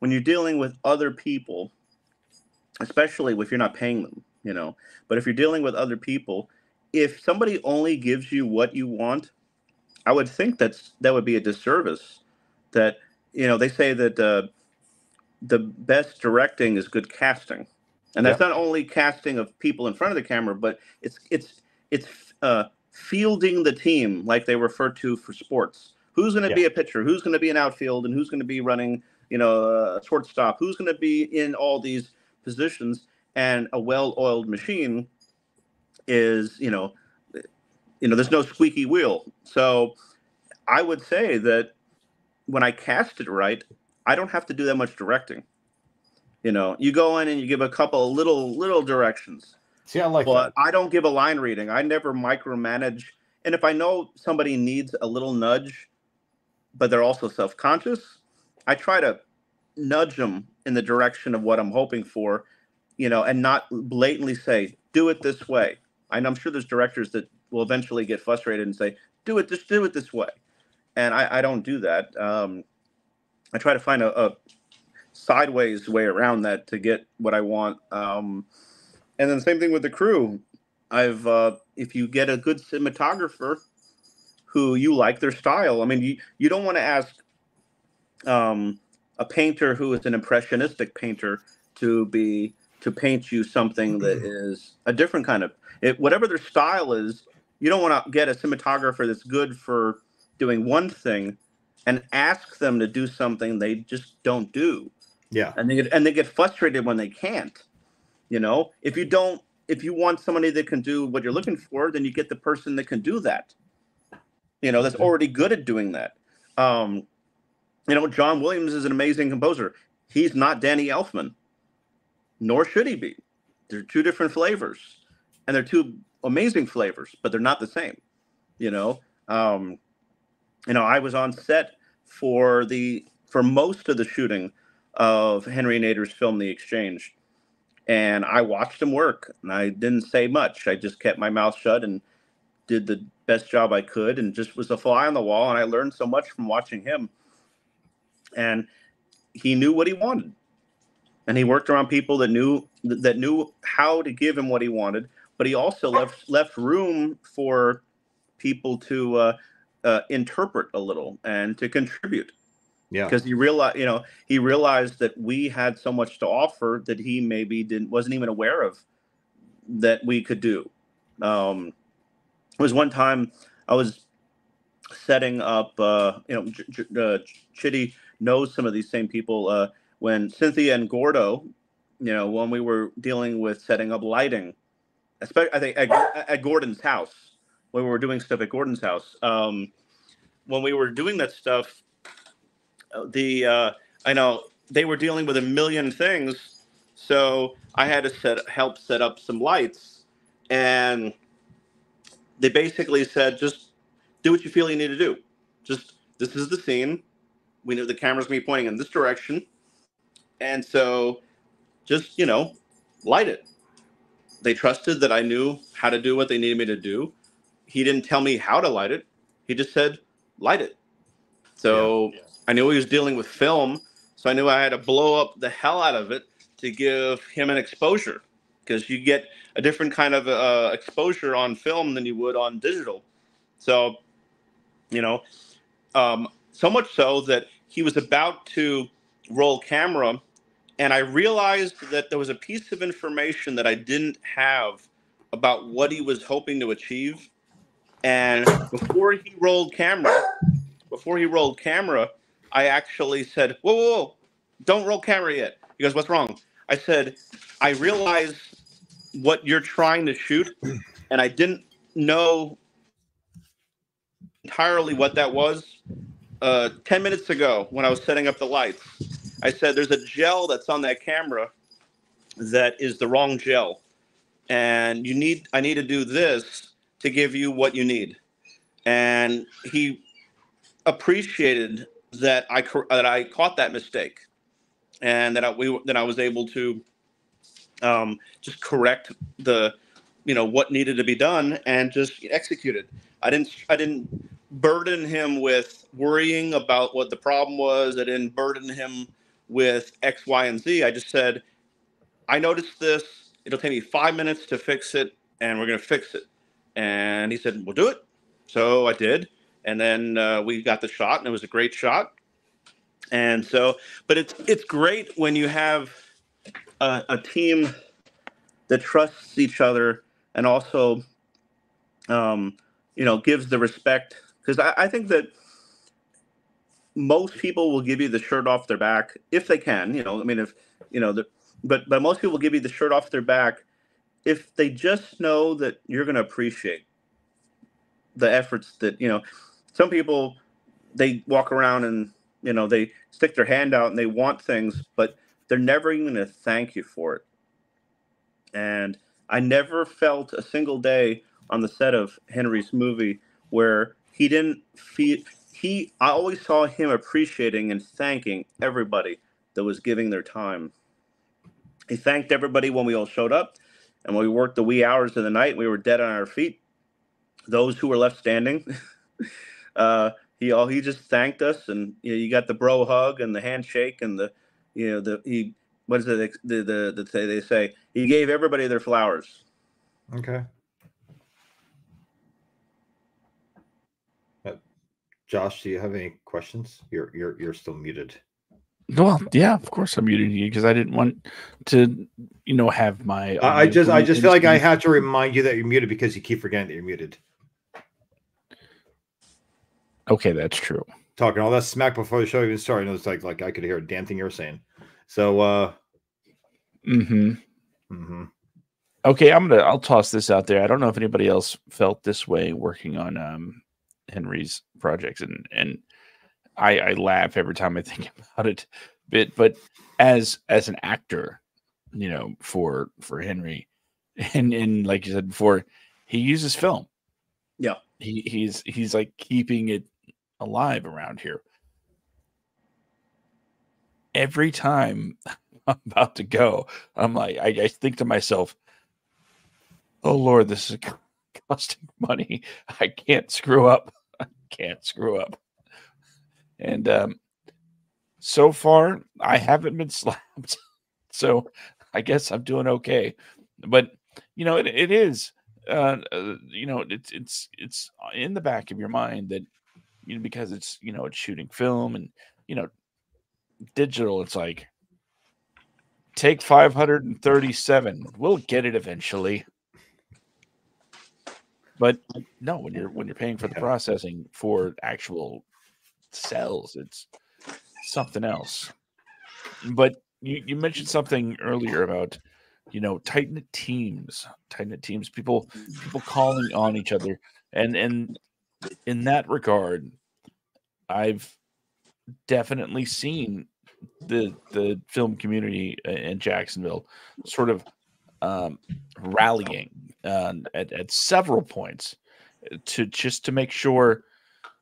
When you're dealing with other people, especially if you're not paying them, you know, but if you're dealing with other people, if somebody only gives you what you want, I would think that's that would be a disservice. That you know they say that uh, the best directing is good casting, and that's Yeah. not only casting of people in front of the camera, but it's it's it's uh, fielding the team like they refer to for sports. Who's going to be a pitcher? Who's going to be an outfield? And who's going to be running, you know, a shortstop? Who's going to be in all these positions? And a well-oiled machine is, you know, you know, there's no squeaky wheel. So I would say that when I cast it right, I don't have to do that much directing. You know, you go in and you give a couple of little little directions. See, I like but I don't give a line reading. I never micromanage. And if I know somebody needs a little nudge, but they're also self-conscious, I try to nudge them in the direction of what I'm hoping for, you know, and not blatantly say, "Do it this way." And I'm sure there's directors that will eventually get frustrated and say, "Do it, just do it this way," and I, I don't do that. Um, I try to find a, a sideways way around that to get what I want. Um, and then same thing with the crew. I've uh, if you get a good cinematographer who you like their style. I mean, you you don't want to ask um, a painter who is an impressionistic painter to be to paint you something that is a different kind of it, whatever their style is. You don't want to get a cinematographer that's good for doing one thing and ask them to do something they just don't do. Yeah. and they get and they get frustrated when they can't you know? If you don't if you want somebody that can do what you're looking for then you get the person that can do that. You know that's already good at doing that. Um you know john williams is an amazing composer he's not danny elfman nor should he be they're two different flavors and they're two amazing flavors but they're not the same you know um you know i was on set for the for most of the shooting of henry nader's film the exchange and I watched him work and I didn't say much. I just kept my mouth shut and did the best job I could and just was a fly on the wall and I learned so much from watching him. And he knew what he wanted. And he worked around people that knew that knew how to give him what he wanted, but he also left left room for people to uh, uh, interpret a little and to contribute Yeah. because he realized you know he realized that we had so much to offer that he maybe didn't wasn't even aware of that we could do um it was one time i was setting up uh you know J- J- uh, chitty knows some of these same people uh when cynthia and gordo you know when we were dealing with setting up lighting especially i think at, at gordon's house when we were doing stuff at gordon's house um when we were doing that stuff the uh, I know they were dealing with a million things, So I had to set help set up some lights, and they basically said, just do what you feel you need to do. Just this is the scene. We know the camera's gonna be pointing in this direction, and so just you know, light it. They trusted that I knew how to do what they needed me to do. He didn't tell me how to light it. He just said, light it. So yeah, yeah. I knew he was dealing with film, so I knew I had to blow up the hell out of it to give him an exposure because you get a different kind of uh, exposure on film than you would on digital. So, you know, um, so much so that he was about to roll camera, and I realized that there was a piece of information that I didn't have about what he was hoping to achieve. And before he rolled camera, before he rolled camera, I actually said, "Whoa, whoa, whoa! Don't roll camera yet." He goes, "What's wrong?" I said, "I realize what you're trying to shoot, and I didn't know entirely what that was. Uh, 10 minutes ago, when I was setting up the lights, I said, There's a gel that's on that camera that is the wrong gel. And you need, I need to do this to give you what you need. And he appreciated that I, that I caught that mistake and that I, we, that I was able to um, just correct the you know what needed to be done and just execute it. I didn't I didn't burden him with worrying about what the problem was. I didn't burden him with X, Y, and Z. I just said, I noticed this. It'll take me five minutes to fix it, and we're gonna fix it. And he said, We'll do it. So I did, and then uh, we got the shot, and it was a great shot. And so, but it's it's great when you have a, a team that trusts each other and also, um, you know, gives the respect. Because I, I think that most people will give you the shirt off their back if they can. You know, I mean, if you know, the, but but most people will give you the shirt off their back if they just know that you're going to appreciate the efforts that you know. Some people they walk around and you know they stick their hand out and they want things, but they're never even going to thank you for it. And I never felt a single day on the set of Henry's movie where he didn't feel he I always saw him appreciating and thanking everybody that was giving their time. He thanked everybody when we all showed up and when we worked the wee hours of the night, we were dead on our feet. Those who were left standing, uh, he all he just thanked us, and you, know, you got the bro hug and the handshake and the you know the he what is it the the, the, the they say he gave everybody their flowers okay josh do you have any questions you're you're you're still muted well yeah of course i'm muted you because i didn't want to you know have my i just i just feel like i have to remind you that you're muted because you keep forgetting that you're muted okay that's true talking all that smack before the show even started. It was like like I could hear a damn thing you were saying. So uh mm-hmm. Mm-hmm. Okay, I'm gonna I'll toss this out there. I don't know if anybody else felt this way working on um Henry's projects and and I, I laugh every time I think about it bit, but as as an actor, you know, for for Henry and and like you said before, he uses film. Yeah. He he's he's like keeping it alive around here. Every time I'm about to go, I'm like, I, I think to myself, oh Lord, this is costing money. I can't screw up. I can't screw up. And um, so far, I haven't been slapped. so I guess I'm doing okay. But, you know, it, it is, uh, you know, it's, it's, it's in the back of your mind that you know, because it's you know it's shooting film and you know digital. It's like take 537. We'll get it eventually. But no, when you're when you're paying for the processing for actual cells, it's something else. But you, you mentioned something earlier about you know tight knit teams, tight knit teams, people people calling on each other, and and in that regard, I've definitely seen the the film community in Jacksonville sort of um, rallying uh, at, at several points to just to make sure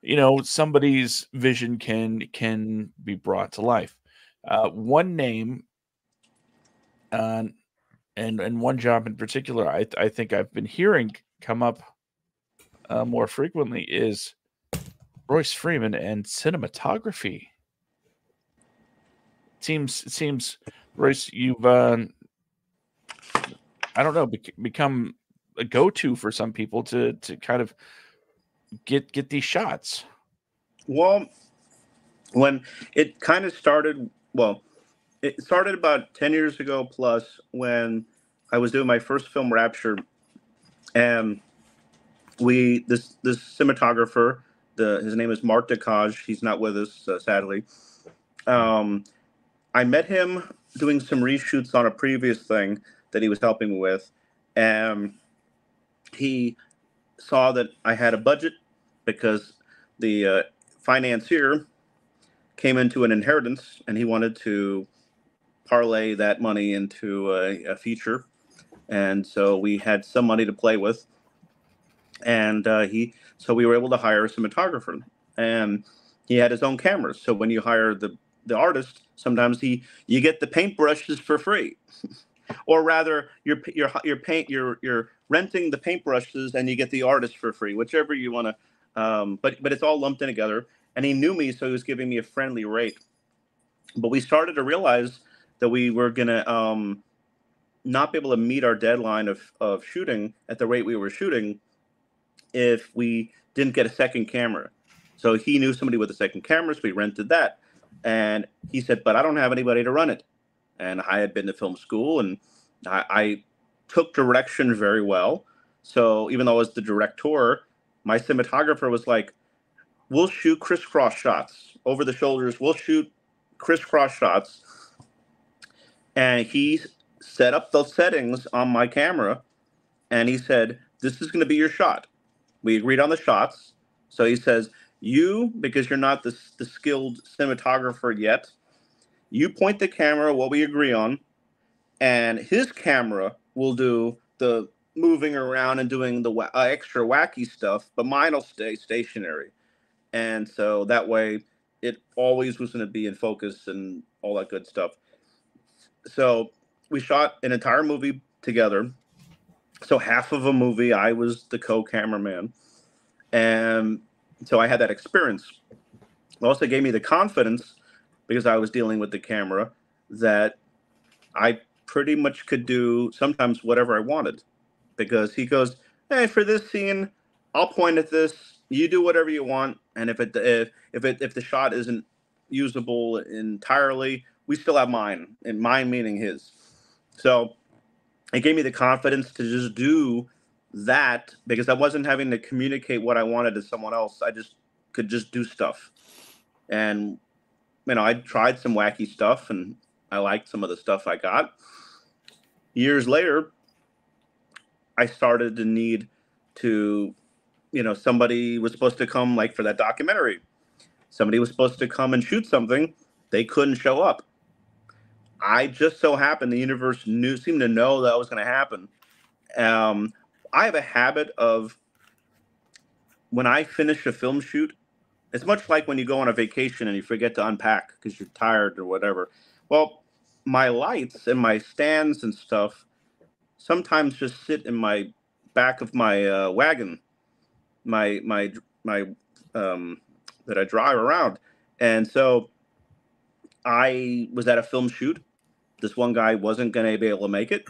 you know somebody's vision can can be brought to life. Uh, one name uh, and and one job in particular, I I think I've been hearing come up uh, more frequently is Royce Freeman and cinematography. It seems it seems Royce, you've uh, I don't know bec- become a go-to for some people to to kind of get get these shots. Well, when it kind of started, well, it started about 10 years ago plus when I was doing my first film Rapture and we this this cinematographer the his name is Mark Decage he's not with us uh, sadly um I met him doing some reshoots on a previous thing that he was helping with and he saw that I had a budget because the uh, financier came into an inheritance and he wanted to parlay that money into a, a feature and so we had some money to play with. And uh, he so we were able to hire a cinematographer. And he had his own cameras. So when you hire the the artist sometimes he you get the paintbrushes for free. Or rather you're you're you're paint you're you're renting the paintbrushes and you get the artist for free whichever you want to um, but but it's all lumped in together and he knew me so he was giving me a friendly rate but we started to realize that we were gonna um, not be able to meet our deadline of of shooting at the rate we were shooting if we didn't get a second camera. So he knew somebody with a second camera, so we rented that. And he said, but I don't have anybody to run it. And I had been to film school and I, I took direction very well. So even though I was the director, my cinematographer was like, we'll shoot crisscross shots over the shoulders. We'll shoot crisscross shots. And he set up those settings on my camera and he said, this is going to be your shot. We agreed on the shots. So he says, You, because you're not the, the skilled cinematographer yet, you point the camera what we agree on, and his camera will do the moving around and doing the uh, extra wacky stuff, but mine will stay stationary. And so that way it always was going to be in focus and all that good stuff. So we shot an entire movie together so half of a movie i was the co-cameraman and so i had that experience it also gave me the confidence because i was dealing with the camera that i pretty much could do sometimes whatever i wanted because he goes hey for this scene i'll point at this you do whatever you want and if it if, if it if the shot isn't usable entirely we still have mine and mine meaning his so it gave me the confidence to just do that because I wasn't having to communicate what I wanted to someone else. I just could just do stuff. And you know, I tried some wacky stuff and I liked some of the stuff I got. Years later, I started to need to, you know, somebody was supposed to come like for that documentary. Somebody was supposed to come and shoot something. They couldn't show up. I just so happened the universe knew seemed to know that was going to happen. Um, I have a habit of when I finish a film shoot, it's much like when you go on a vacation and you forget to unpack because you're tired or whatever. Well, my lights and my stands and stuff sometimes just sit in my back of my uh, wagon, my my my um, that I drive around, and so I was at a film shoot this one guy wasn't going to be able to make it.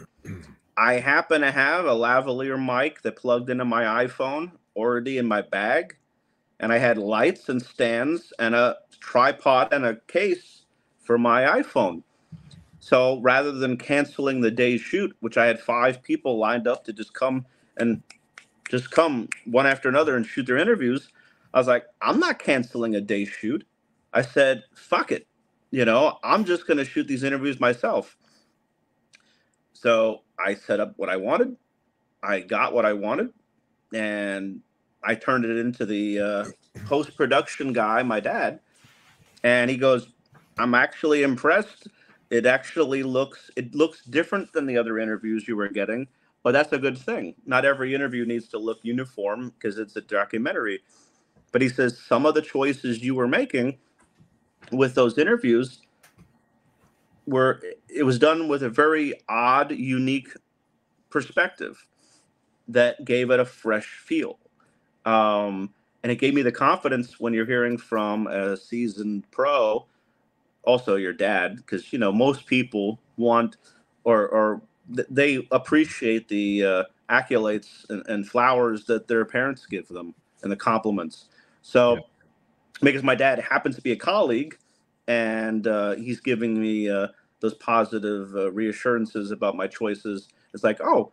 I happen to have a lavalier mic that plugged into my iPhone already in my bag, and I had lights and stands and a tripod and a case for my iPhone. So rather than canceling the day's shoot, which I had five people lined up to just come and just come one after another and shoot their interviews, I was like, I'm not canceling a day shoot. I said, fuck it you know, I'm just going to shoot these interviews myself. So I set up what I wanted. I got what I wanted, and I turned it into the uh, post production guy, my dad. And he goes, I'm actually impressed. It actually looks it looks different than the other interviews you were getting, but that's a good thing. Not every interview needs to look uniform because it's a documentary. But he says some of the choices you were making with those interviews were it was done with a very odd, unique perspective that gave it a fresh feel. Um, and it gave me the confidence when you're hearing from a seasoned pro also your dad because you know most people want or or they appreciate the uh, accolades and, and, flowers that their parents give them and the compliments so yeah. because my dad happens to be a colleague and uh, he's giving me uh, those positive uh, reassurances about my choices it's like oh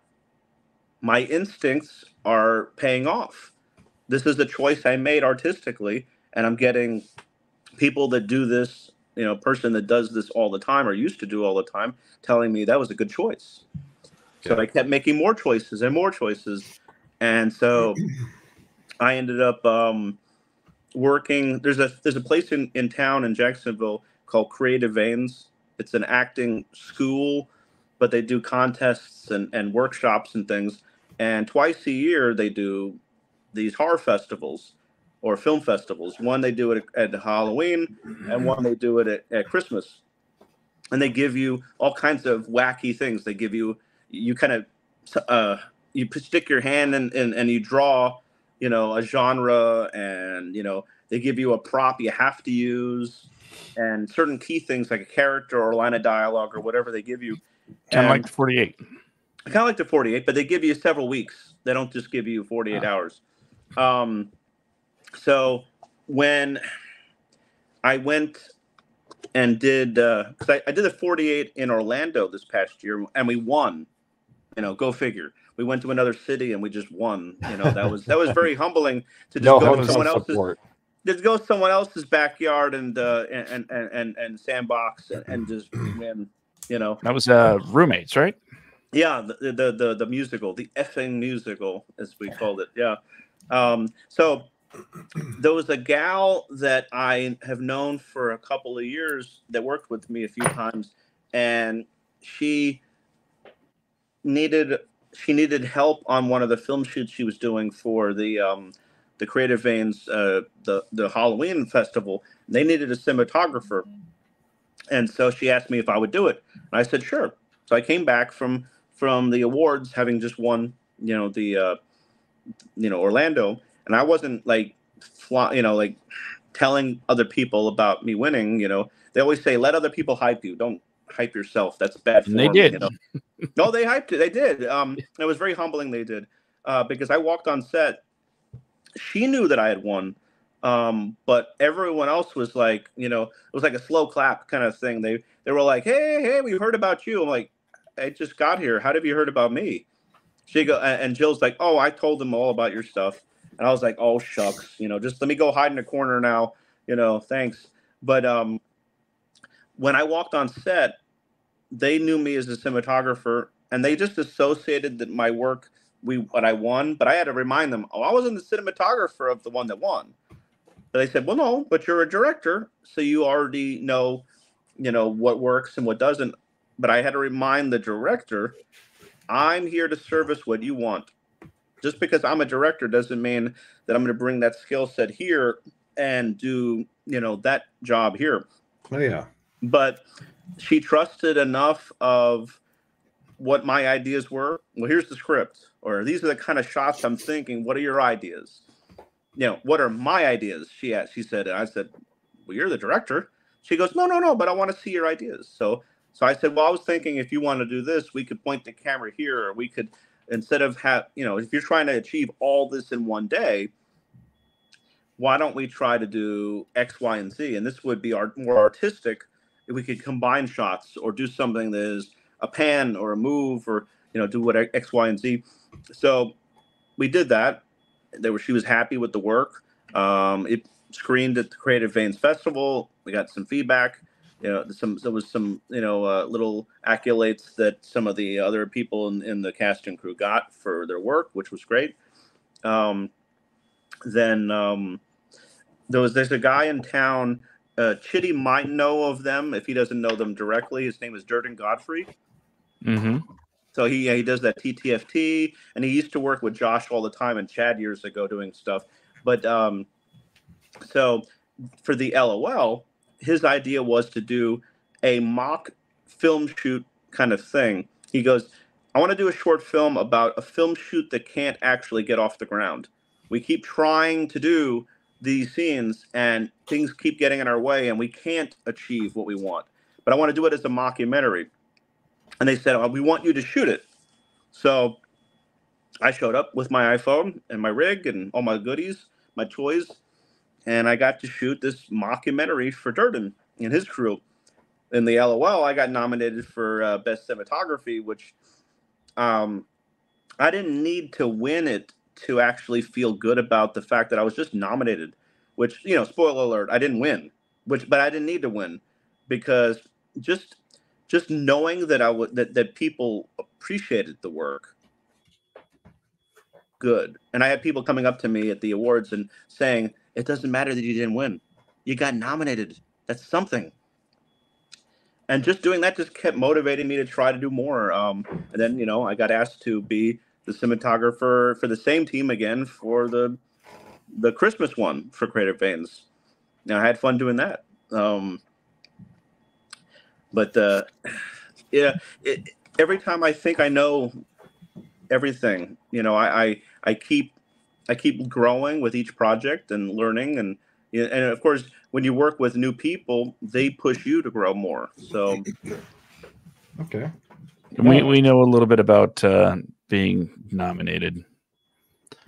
my instincts are paying off this is the choice i made artistically and i'm getting people that do this you know person that does this all the time or used to do all the time telling me that was a good choice. So i kept making more choices and more choices. And so i ended up um, working there's a there's a place in, in town in jacksonville called creative veins. It's an acting school but they do contests and, and workshops and things. And twice a year they do these horror festivals or film festivals. One they do it at, Halloween, and one they do it at, at Christmas. And they give you all kinds of wacky things. They give you you kind of uh, you stick your hand and and, and you draw you know a genre and you know they give you a prop you have to use and certain key things like a character or a line of dialogue or whatever they give you kind of like the 48 kind of like the 48 but they give you several weeks they don't just give you 48 hours um, so when I went and did because uh, I, I did the 48 in Orlando this past year and we won. You know, go figure. We went to another city and we just won. You know, that was that was very humbling to just no go to someone else's just go to someone else's backyard and uh, and, and and and sandbox and, and just win. You know, that was uh roommates, right? Yeah, the, the the the musical, the effing musical, as we called it. Yeah. Um, so there was a gal that I have known for a couple of years that worked with me a few times, and she needed she needed help on one of the film shoots she was doing for the um, the Creative Veins uh, the the Halloween festival. They needed a cinematographer, and so she asked me if I would do it, and I said sure. So I came back from from the awards, having just won, you know, the uh, you know Orlando, and I wasn't like, fly, you know, like telling other people about me winning. You know, they always say let other people hype you. Don't hype yourself. That's bad. Form, they did. You know? no, they hyped it. They did. Um, it was very humbling. They did uh, because I walked on set. She knew that I had won, um, but everyone else was like, you know, it was like a slow clap kind of thing. They they were like, hey, hey, we heard about you. I'm like, I just got here. How have you heard about me? She go and Jill's like, oh, I told them all about your stuff. And I was like, oh shucks, you know, just let me go hide in a corner now, you know, thanks. But um, when I walked on set, they knew me as a cinematographer, and they just associated that my work, we what I won. But I had to remind them, oh, I wasn't the cinematographer of the one that won. But they said, well, no, but you're a director, so you already know, you know, what works and what doesn't. But I had to remind the director, I'm here to service what you want just because I'm a director doesn't mean that I'm going to bring that skill set here and do you know that job here. Oh yeah. But she trusted enough of what my ideas were. Well, here's the script, or these are the kind of shots I'm thinking. What are your ideas? You know, what are my ideas? She asked. She said. and I said, "Well, you're the director." She goes, "No, no, no, but I want to see your ideas." So, so I said, "Well, I was thinking if you want to do this, we could point the camera here, or we could." Instead of have you know if you're trying to achieve all this in one day why don't we try to do x y and z? And this would be our more artistic if we could combine shots or do something that is a pan or a move or you know do what x y and z. So we did that. There she was happy with the work. Um, it screened at the creative veins festival. We got some feedback you know some there was some you know uh, little accolades that some of the other people in, in the cast and crew got for their work which was great um, then um, there was there's a guy in town uh, Chitty might know of them if he doesn't know them directly. His name is Durden Godfrey. Mm-hmm. So he he does that TTFT, and he used to work with Josh all the time and Chad years ago doing stuff. But um, so for the LOL, his idea was to do a mock film shoot kind of thing. He goes, I want to do a short film about a film shoot that can't actually get off the ground. We keep trying to do these scenes and things keep getting in our way and we can't achieve what we want. But I want to do it as a mockumentary. And they said, oh, We want you to shoot it. So I showed up with my iPhone and my rig and all my goodies, my toys, and I got to shoot this mockumentary for Durden and his crew. In the LOL, I got nominated for uh, Best Cinematography, which um, I didn't need to win it to actually feel good about the fact that I was just nominated. Which you know, spoiler alert, I didn't win. Which, but I didn't need to win because just just knowing that I would that that people appreciated the work, good. And I had people coming up to me at the awards and saying, "It doesn't matter that you didn't win, you got nominated. That's something." and just doing that just kept motivating me to try to do more. Um, and then you know I got asked to be the cinematographer for the same team again for the the Christmas one for Creative Veins. Now I had fun doing that. Um, but uh, yeah, it, every time I think I know everything, you know, I, I I keep I keep growing with each project and learning and and of course when you work with new people, they push you to grow more. So, okay. We we know a little bit about uh, being nominated.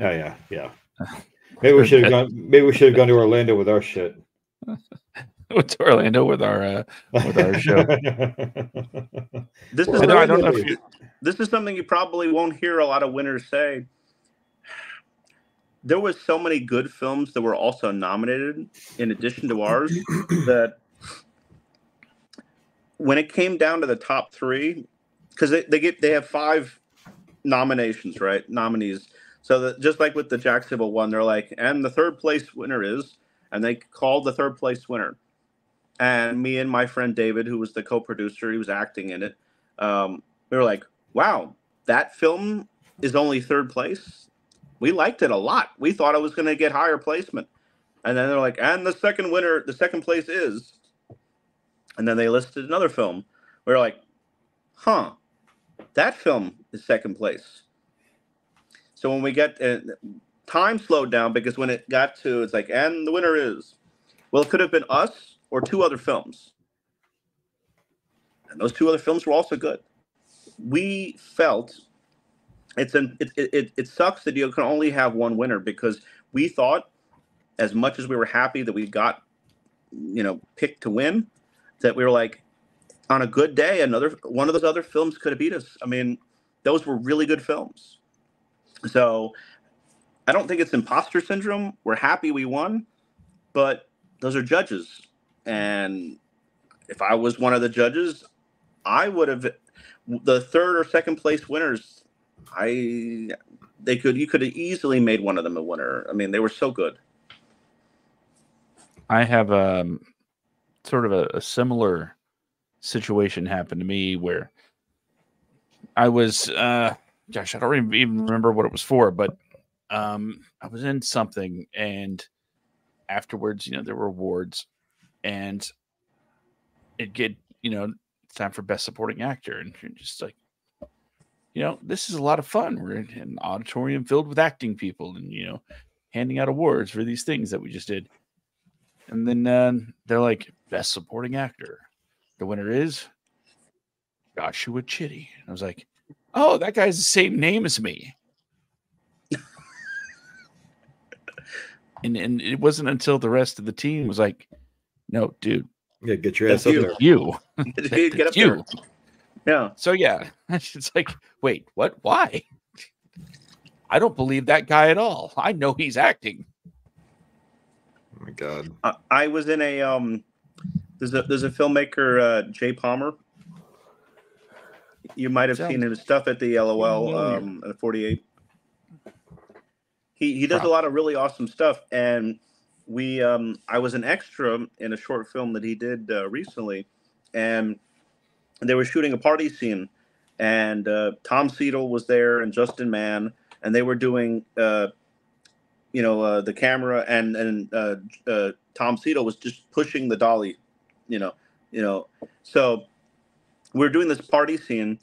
Oh yeah, yeah. Maybe we should have gone. Maybe we should have gone to Orlando with our shit. to Orlando with our uh, with our show. this is I don't know if you... this is something you probably won't hear a lot of winners say there was so many good films that were also nominated in addition to ours that when it came down to the top three, because they, they get they have five nominations, right? Nominees. So that just like with the Jacksonville one, they're like, and the third place winner is, and they called the third place winner. And me and my friend David, who was the co-producer, he was acting in it. Um, we were like, wow, that film is only third place we liked it a lot. We thought it was going to get higher placement. And then they're like, and the second winner, the second place is. And then they listed another film. We are like, huh, that film is second place. So when we get uh, time slowed down because when it got to, it's like, and the winner is. Well, it could have been us or two other films. And those two other films were also good. We felt it's an it, it it sucks that you can only have one winner because we thought as much as we were happy that we got you know picked to win that we were like on a good day another one of those other films could have beat us. I mean those were really good films. So i don't think it's imposter syndrome. We're happy we won but those are judges. And if i was one of the judges i would have the third or second place winners I they could you could have easily made one of them a winner. I mean, they were so good. I have um sort of a, a similar situation happen to me where I was uh gosh, I don't even remember what it was for, but um I was in something and afterwards, you know, there were awards and it get, you know, time for best supporting actor and you're just like you know, this is a lot of fun. We're in an auditorium filled with acting people and, you know, handing out awards for these things that we just did. And then uh, they're like, best supporting actor. The winner is Joshua Chitty. I was like, oh, that guy's the same name as me. and and it wasn't until the rest of the team was like, no, dude. Yeah, get your ass up you. there. You. get up you. there. Yeah. So yeah, it's like, wait, what? Why? I don't believe that guy at all. I know he's acting. Oh my god. I, I was in a um there's a there's a filmmaker uh Jay Palmer. You might have seen his stuff at the LOL um at 48. He he does a lot of really awesome stuff and we um, I was an extra in a short film that he did uh, recently, and they were shooting a party scene, and uh, Tom Seidel was there and Justin Mann, and they were doing, uh, you know, uh, the camera and and uh, uh, Tom Seidel was just pushing the dolly, you know, you know, so we are doing this party scene,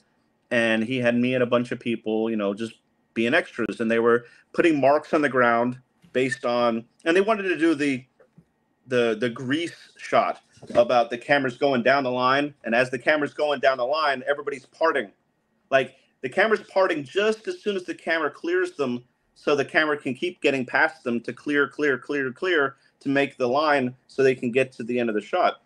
and he had me and a bunch of people, you know, just being extras, and they were putting marks on the ground based on, and they wanted to do the the the grease shot about the cameras going down the line, and as the cameras going down the line, everybody's parting, like the camera's parting just as soon as the camera clears them, so the camera can keep getting past them to clear, clear, clear, clear to make the line so they can get to the end of the shot.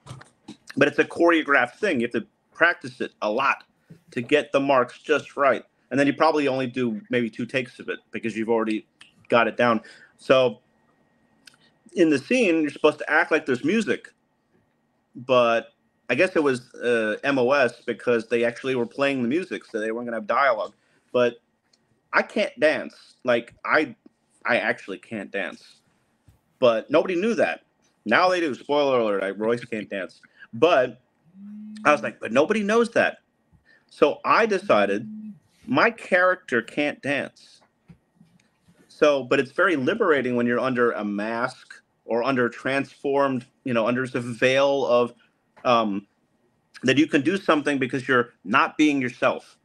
But it's a choreographed thing. You have to practice it a lot to get the marks just right. And then you probably only do maybe two takes of it because you've already got it down. So in the scene, you're supposed to act like there's music, but I guess it was uh, MOS because they actually were playing the music, so they weren't gonna have dialogue. But I can't dance. Like I, I actually can't dance. But nobody knew that. Now they do. Spoiler alert: I, Royce can't dance. But I was like, but nobody knows that. So I decided my character can't dance. So, but it's very liberating when you're under a mask or under transformed, you know, under the veil of um, that you can do something because you're not being yourself.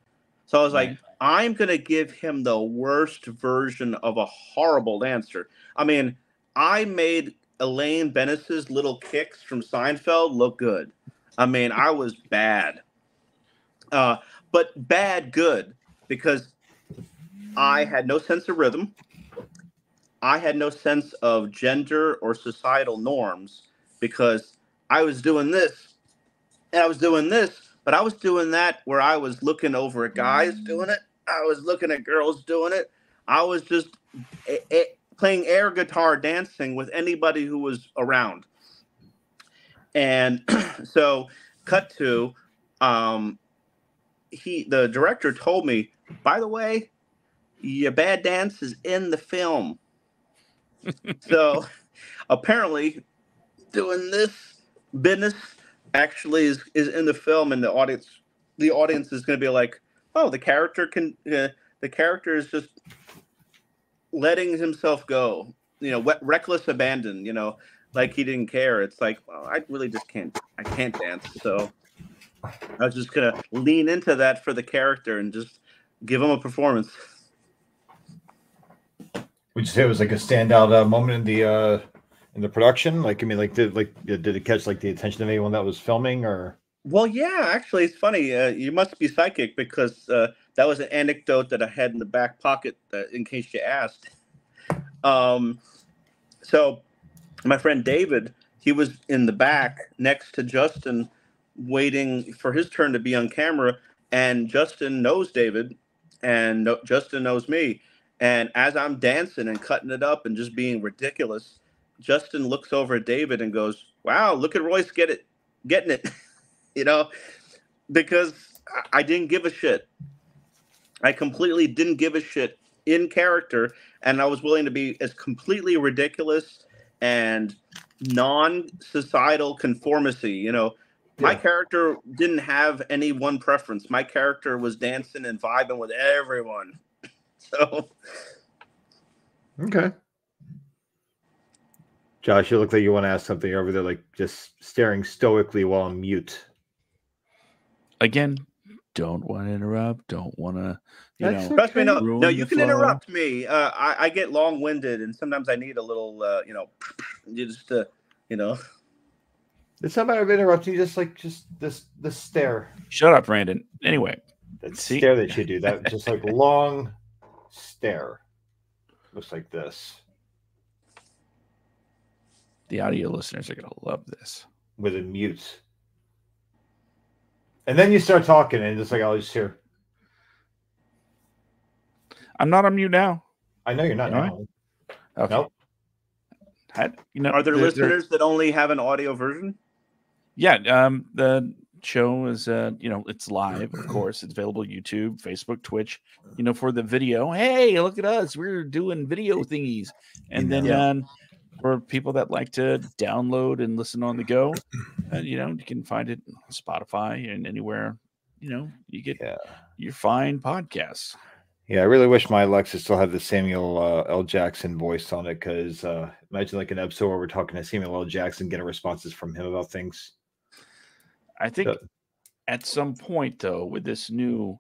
So I was right. like, I'm going to give him the worst version of a horrible answer. I mean, I made Elaine Benes's little kicks from Seinfeld look good. I mean, I was bad, uh, but bad good because I had no sense of rhythm. I had no sense of gender or societal norms because I was doing this and I was doing this, but I was doing that where I was looking over at guys doing it. I was looking at girls doing it. I was just a, a, playing air guitar dancing with anybody who was around. And so, cut to, um, he the director told me, by the way, your bad dance is in the film. So apparently, doing this business actually is is in the film, and the audience the audience is going to be like, oh, the character can uh, the character is just letting himself go, you know, reckless abandon, you know, like he didn't care. It's like, well, I really just can't, I can't dance. So I was just gonna lean into that for the character and just give him a performance. Would you say it was like a standout uh, moment in the uh, in the production? Like, I mean, like did like did it catch like the attention of anyone that was filming or? Well, yeah, actually, it's funny. Uh, you must be psychic because uh, that was an anecdote that I had in the back pocket uh, in case you asked. Um, so my friend David, he was in the back next to Justin, waiting for his turn to be on camera, and Justin knows David, and Justin knows me. And as I'm dancing and cutting it up and just being ridiculous, Justin looks over at David and goes, "Wow, look at Royce get it, getting it," you know, because I didn't give a shit. I completely didn't give a shit in character, and I was willing to be as completely ridiculous and non-societal conformity. You know, yeah. my character didn't have any one preference. My character was dancing and vibing with everyone. So, okay. Josh, you look like you want to ask something over there, like just staring stoically while I'm mute. Again, don't want to interrupt. Don't want to, you That's know. Trust me, no, no, you can flow. interrupt me. Uh, I, I get long winded, and sometimes I need a little, uh, you know, just to, you know. It's not matter of interrupting. Just like just this, this stare. Shut up, Brandon. Anyway, that stare that you do. That just like long stare. Looks like this. The audio listeners are gonna love this. With a mute. And then you start talking, and it's like I'll just hear. I'm not on mute now. I know you're not now. Okay. Nope. I, you know, are there listeners that only have an audio version? Yeah, um, the show is uh you know it's live of course it's available youtube facebook twitch you know for the video hey look at us we're doing video thingies and then yeah. um, for people that like to download and listen on the go. And you know, you can find it on Spotify and anywhere you know you get Yeah. your fine podcasts. Yeah, I really wish my Alexa still had the Samuel uh, L. Jackson voice on it because uh, imagine like an episode where we're talking to Samuel L. Jackson, getting responses from him about things. I think Yeah. at some point though, with this new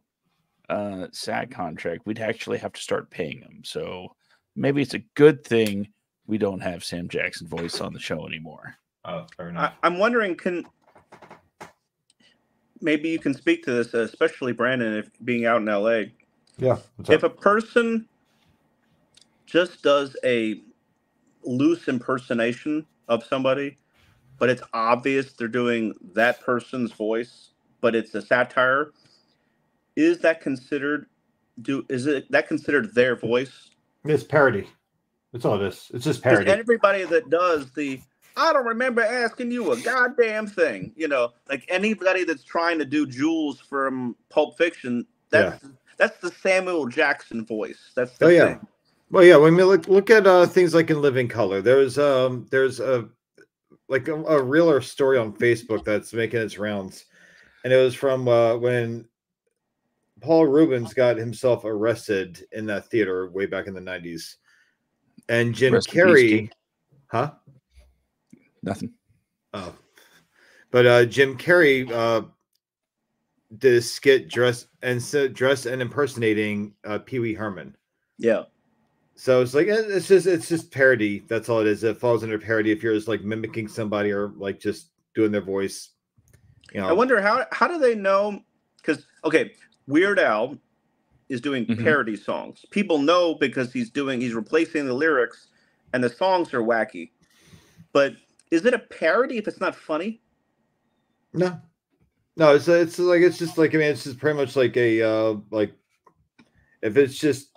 uh SAG contract, we'd actually have to start paying him. So maybe it's a good thing we don't have Sam Jackson voice on the show anymore. Oh, fair I, enough. I'm wondering, can maybe you can speak to this, especially Brandon, if being out in LA. yeah. If up? a person just does a loose impersonation of somebody, but it's obvious they're doing that person's voice, but it's a satire, is that considered do is it that considered their voice? It's parody. That's all it is. It's It's just parody. everybody that does the I don't remember asking you a goddamn thing, you know, like anybody that's trying to do Jules from Pulp Fiction, that's that's the Samuel Jackson voice. That's the Oh yeah. thing. Well, yeah. When we look look at uh, things like in Living Color, there's um there's a like a, a realer story on Facebook that's making its rounds, and it was from uh, when Paul Reubens got himself arrested in that theater way back in the '90s, and Jim Rest Carrey, huh? Nothing. Oh, but uh, Jim Carrey uh, did a skit dressed and so dressed and impersonating uh, Pee Wee Herman. Yeah. So it's like eh, it's just it's just parody. That's all it is. It falls under parody if you're just like mimicking somebody or like just doing their voice. You know, I wonder how how do they know? Because okay, Weird Al is doing Mhm. parody songs. People know because he's doing he's replacing the lyrics, and the songs are wacky. But is it a parody if it's not funny? no, no. It's it's like it's just like I mean it's just pretty much like a uh like if it's just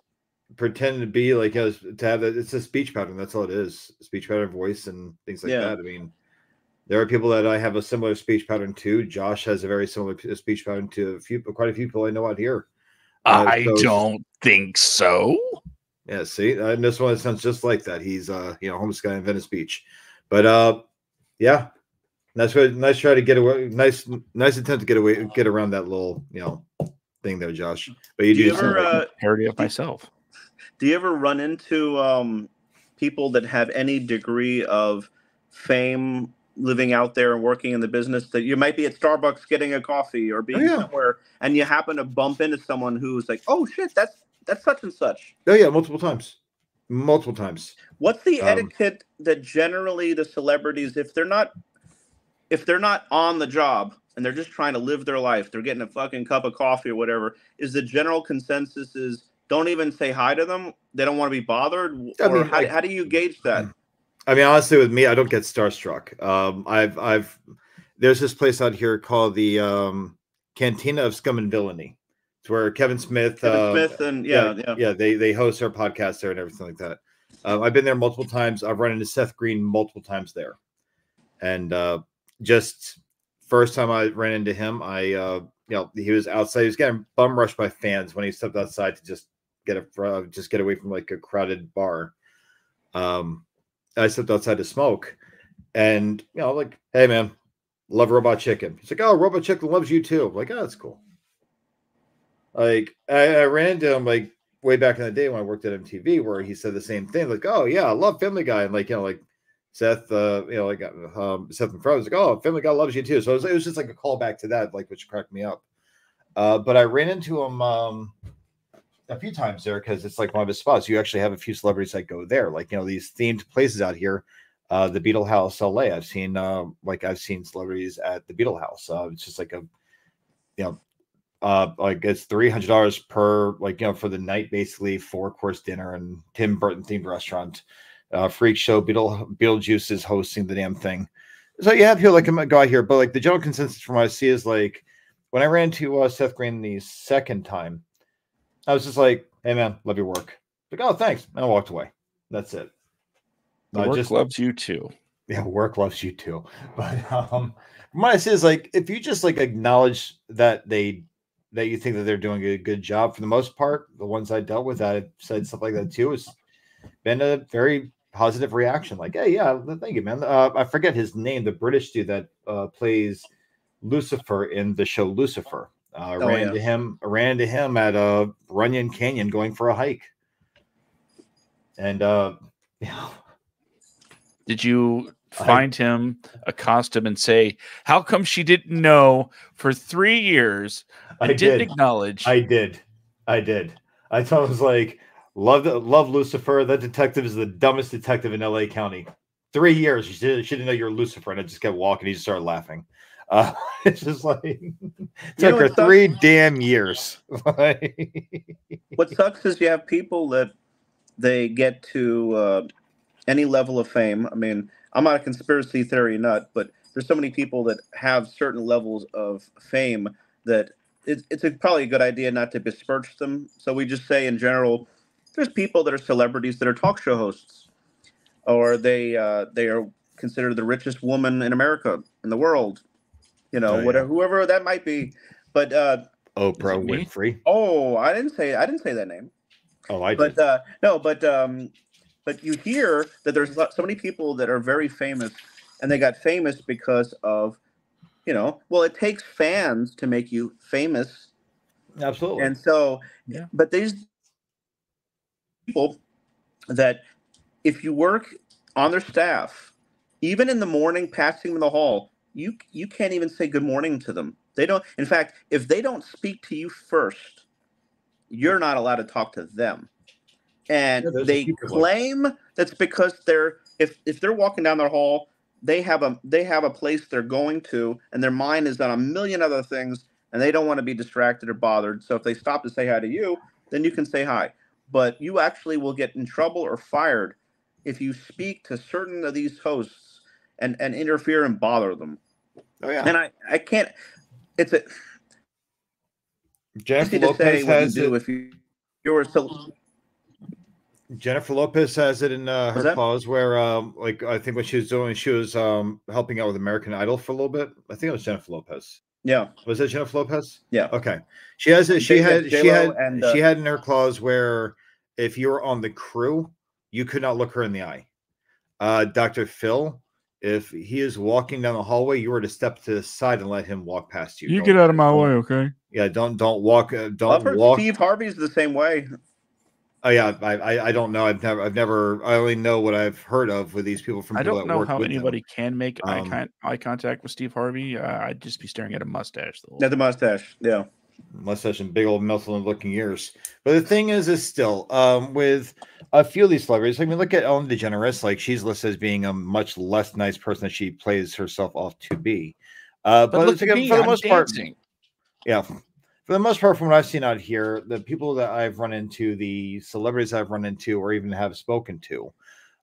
pretend to be like uh, to have that it's a speech pattern. That's all it is. Speech pattern, voice, and things like Yeah. that. I mean. There are people that I have a similar speech pattern to. Josh has a very similar speech pattern to a few, quite a few people I know out here. Uh, I so don't think so. Yeah, see, uh, and this one sounds just like that. He's uh, you know, homeless guy in Venice Beach. But uh yeah. Nice way, nice try to get away. Nice, nice attempt to get away, get around that little, you know, thing there, Josh. But you Do do, you sound ever uh, Parody of myself. Do you ever run into um, people that have any degree of fame living out there and working in the business that you might be at Starbucks getting a coffee or being yeah. somewhere and you happen to bump into someone who's like, "Oh shit, that's that's such and such." oh yeah, multiple times, multiple times. What's the Um, etiquette that generally the celebrities, if they're not, if they're not on the job and they're just trying to live their life, they're getting a fucking cup of coffee or whatever, is the general consensus is don't even say hi to them. They don't want to be bothered. I or mean, how, like- how do you gauge that? I mean, honestly, with me, I don't get starstruck. Um, I've, I've, there's this place out here called the um, Cantina of Scum and Villainy. It's where Kevin Smith, Kevin uh, Smith and yeah, yeah, yeah, they they host their podcast there and everything like that. Um, I've been there multiple times. I've run into Seth Green multiple times there, and uh, just first time I ran into him, I uh, you know he was outside. He was getting bum rushed by fans when he stepped outside to just get a uh, just get away from like a crowded bar. Um, I stepped outside to smoke, and you know like, hey man, love Robot Chicken. He's like, oh, Robot Chicken loves you too. I'm like, oh, that's cool. Like I, I ran into him like way back in the day when I worked at MTV, where he said the same thing, like, "Oh yeah, I love Family Guy," and like you know, like Seth, uh, you know, like um, Seth and Fro was like, "Oh, Family Guy loves you too." So it was, it was just like a callback to that, like which cracked me up. Uh, but I ran into him um, a few times there because it's like one of his spots. You actually have a few celebrities that go there, like you know these themed places out here. Uh, the Beetle House, LA. I've seen uh, like I've seen celebrities at the Beetle House. Uh, it's just like a you know uh like it's three hundred dollars per like you know for the night basically four course dinner and Tim Burton themed restaurant. Uh freak show Beetle Beetlejuice is hosting the damn thing. So you have people like I'm a guy here, but like the general consensus from what I see is like when I ran to uh, Seth Green the second time, I was just like, "Hey man, love your work." Like, "Oh, thanks," and I walked away. That's it. The Uh, work just- loves you too. yeah, work loves you too. But um what I see is like if you just like acknowledge that they that you think that they're doing a good job for the most part, the ones I dealt with, that said stuff like that too. It's been a very positive reaction. Like, hey, yeah, thank you, man. Uh, I forget his name. The British dude that uh, plays Lucifer in the show Lucifer. Uh, Oh, ran yeah. into him, ran into him at uh, Runyon Canyon going for a hike, and uh, yeah, Did you I- find him, accost him, and say, "How come she didn't know for three years I didn't did. acknowledge?" I did, I did. I told him I was like, love, love Lucifer. That detective is the dumbest detective in L.A. County. Three years, she didn't, she didn't know you're Lucifer, and I just kept walking. He just started laughing. Uh, it's just like know took her three damn years. what sucks is you have people that they get to uh, any level of fame. I mean, I'm not a conspiracy theory nut, but there's so many people that have certain levels of fame that it's, it's a, probably a good idea not to besmirch them. So we just say in general, there's people that are celebrities that are talk show hosts, or they uh, they are considered the richest woman in America in the world. You know, Oh, yeah. whatever whoever that might be. But uh, Oprah it me? Winfrey. oh, I didn't say I didn't say that name Oh, I did. but did. uh, no, but um, but you hear that there's so many people that are very famous, and they got famous because of, you know, well, it takes fans to make you famous, Absolutely. and so, Yeah. but these people that if you work on their staff, even in the morning, passing them in the hall, you you can't even say good morning to them. They don't. In fact, if they don't speak to you first, you're not allowed to talk to them. And Yeah, they claim that's because they're if if they're walking down their hall, they have a they have a place they're going to, and their mind is on a million other things, and they don't want to be distracted or bothered. So if they stop to say hi to you, then you can say hi. But you actually will get in trouble or fired if you speak to certain of these hosts and and interfere and bother them. oh yeah. And I I can't. It's a Jennifer easy to say Lopez what you has it. if you you were so Jennifer Lopez has it in uh, her that? clause where, um, like, I think what she was doing, she was um, helping out with American Idol for a little bit. I think it was Jennifer Lopez. yeah Was it Jennifer Lopez? yeah Okay. She has it. She J- had. yeah, She had. and, uh, she had in her clause where if you were on the crew, you could not look her in the eye. Uh, Dr. Phil, if he is walking down the hallway, you were to step to the side and let him walk past you. you Don't- get out of my way, okay? Yeah, don't don't walk. Uh, I've don't heard walk. Steve Harvey's the same way. Oh yeah, I, I I don't know. I've never I've never I only know what I've heard of with these people from I people don't that know work how with them. anybody can make eye, Um, con- eye contact with Steve Harvey. Uh, I'd just be staring at a mustache. The whole Yeah, the mustache. Yeah. Mustache and big old muscle looking ears. But the thing is, is still um, with a few of these celebrities. I mean, look at Ellen DeGeneres. Like she's listed as being a much less nice person than she plays herself off to be. Uh, But but, look at me, for the I'm most part, yeah. For the most part, from what I've seen out here, the people that I've run into, the celebrities I've run into, or even have spoken to,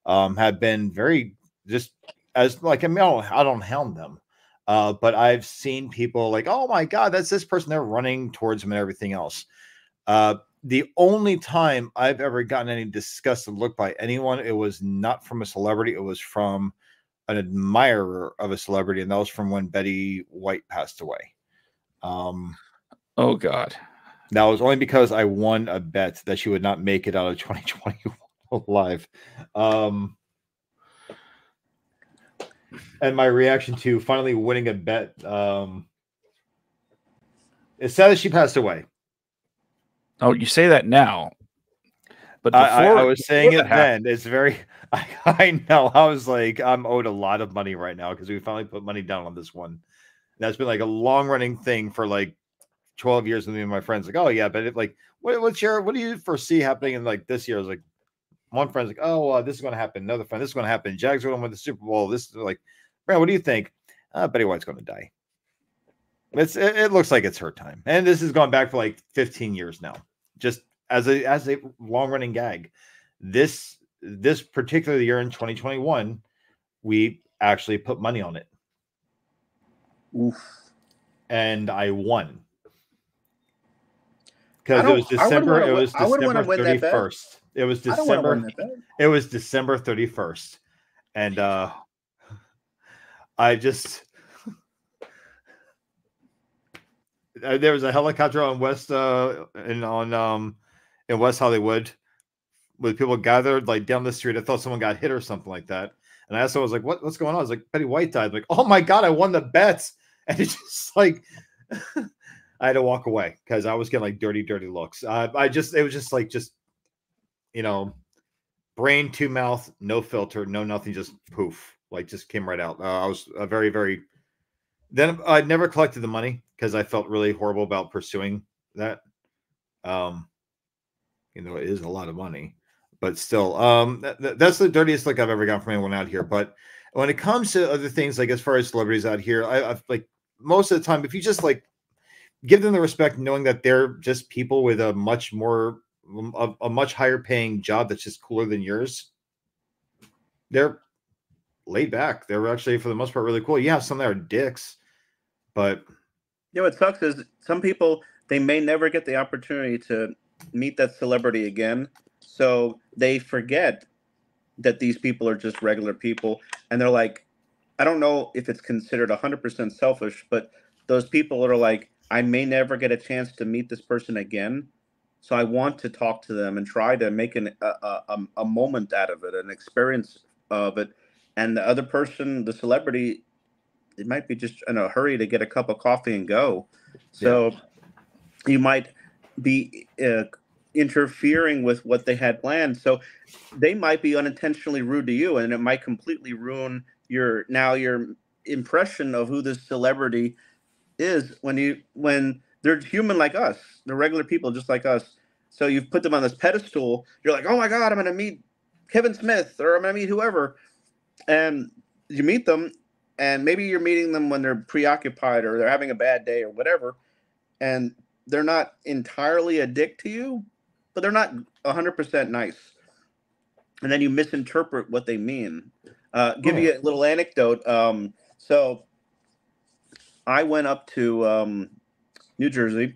um, have been very just as like I mean, I don't, I don't hound them, uh, but I've seen people like, oh my god, that's this person. They're running towards them and everything else. Uh, the only time I've ever gotten any disgusted look by anyone, it was not from a celebrity. It was from an admirer of a celebrity, and that was from when Betty White passed away. Um, Oh God. that was only because I won a bet that she would not make it out of 2020 live. Um, and my reaction to finally winning a bet. Um, it's sad that she passed away. Oh, you say that now, but I, I, I was saying it happened- then. It's very. I, I know. I was like, I'm owed a lot of money right now because we finally put money down on this one. That's been like a long running thing for like 12 years with me and my friends. Like, oh yeah, but if like, what, what's your, what do you foresee happening in like this year? I was like, one friend's like, oh, uh, this is going to happen. Another friend, this is going to happen. Jags are going to win the Super Bowl. This is like, Brad, what do you think? Uh, Betty White's going to die. It's it, it looks like it's her time, and this has gone back for like 15 years now. Just as a as a long running gag, this this particular year in 2021, we actually put money on it, Oof. and I won because it was December. wanna It was I wouldn't wanna December win that 31st. It was I don't want to win December. It was December 31st. And uh I just there was a helicopter on West uh in on um in West Hollywood with people gathered like down the street. I thought someone got hit or something like that. And I also was like, what, what's going on? I was like, Betty White died. I'm like, oh my God, I won the bets. And it's just like, I had to walk away because I was getting like dirty, dirty looks. Uh, I just, it was just like, just, you know, brain to mouth, no filter, no nothing, just poof, like just came right out. Uh, I was a very, very, then I never collected the money because I felt really horrible about pursuing that. Um, you know, it is a lot of money, but still, um, that, that's the dirtiest look I've ever gotten from anyone out here. But when it comes to other things, like as far as celebrities out here, I, I've like most of the time, if you just like give them the respect, knowing that they're just people with a much more, a, a much higher paying job that's just cooler than yours, they're laid back. They're actually, for the most part, really cool. Yeah, some that are dicks, but you know what sucks is some people they may never get the opportunity to meet that celebrity again, so they forget that these people are just regular people, and they're like, I don't know if it's considered 100% selfish, but those people are like, I may never get a chance to meet this person again. So I want to talk to them and try to make an, a, a, a moment out of it, an experience of it. And the other person, the celebrity, it might be just in a hurry to get a cup of coffee and go. So yeah. you might be uh, interfering with what they had planned. So they might be unintentionally rude to you, and it might completely ruin your now your impression of who this celebrity is when you when they're human like us, they're regular people just like us. So you've put them on this pedestal. You're like, oh my god, I'm gonna meet Kevin Smith or I'm gonna meet whoever, and you meet them, and maybe you're meeting them when they're preoccupied or they're having a bad day or whatever, and they're not entirely a dick to you, but they're not 100% nice. And then you misinterpret what they mean. Uh, give oh. you a little anecdote. Um, so I went up to um, New Jersey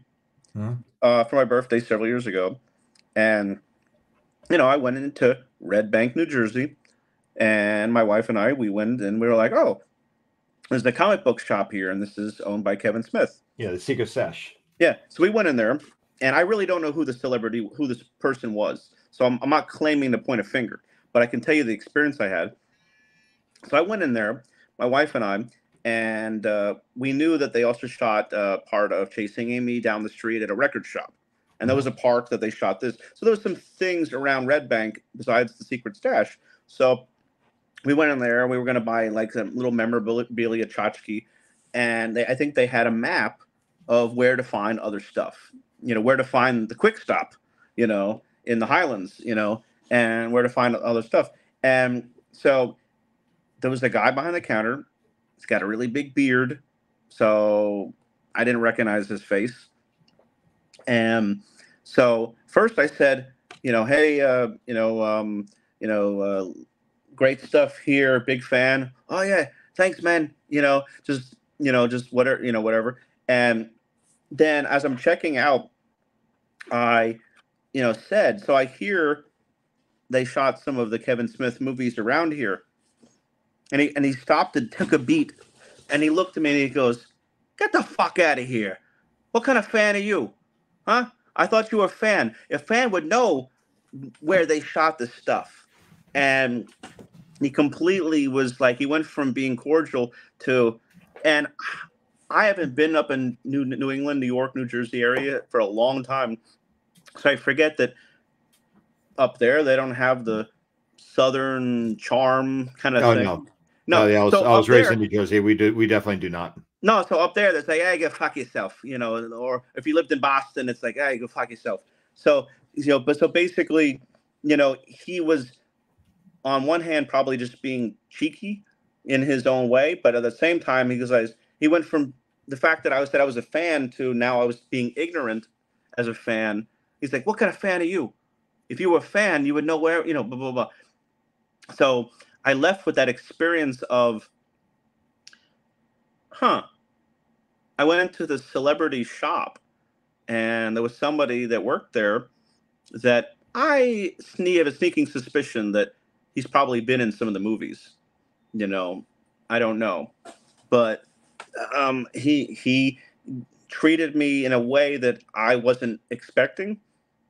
huh? uh, for my birthday several years ago, and you know I went into Red Bank, New Jersey, and my wife and I we went and we were like, oh, there's a comic book shop here, and this is owned by Kevin Smith. Yeah, the Secret Stash. Yeah, so we went in there, and I really don't know who the celebrity, who this person was, so I'm, I'm not claiming to point a finger, but I can tell you the experience I had. So I went in there, my wife and I, and uh, we knew that they also shot uh, part of Chasing Amy down the street at a record shop, and that was a park that they shot this. So there was some things around Red Bank besides the secret stash. So we went in there. We were going to buy like a little memorabilia tchotchke, and they, I think they had a map of where to find other stuff. You know, where to find the quick stop. You know, in the Highlands. You know, and where to find other stuff. And so there was a guy behind the counter He's got a really big beard, so I didn't recognize his face. And so first I said, you know, hey, uh, you know, um, you know, uh, great stuff here, big fan. Oh yeah, thanks, man. You know, just you know, just whatever, you know, whatever. And then as I'm checking out, I, you know, said, so I hear they shot some of the Kevin Smith movies around here and he and he stopped and took a beat, and he looked at me and he goes, "Get the fuck out of here! What kind of fan are you, huh? I thought you were a fan. A fan would know where they shot the stuff." And he completely was like he went from being cordial to, and I haven't been up in New New England, New York, New Jersey area for a long time, so I forget that up there they don't have the southern charm kind of oh, thing. No. No, oh, yeah, I was, so I was raised there, in New Jersey. We do, we definitely do not. No, so up there, they say, "Hey, go fuck yourself," you know, or if you lived in Boston, it's like, "Hey, go fuck yourself." So you know, but so basically, you know, he was on one hand probably just being cheeky in his own way, but at the same time, he was he went from the fact that I was that I was a fan to now I was being ignorant as a fan. He's like, "What kind of fan are you? If you were a fan, you would know where, you know, blah blah blah." So I left with that experience of, huh. I went into the celebrity shop and there was somebody that worked there that I have a sneaking suspicion that he's probably been in some of the movies. You know, I don't know, but um, he he treated me in a way that I wasn't expecting.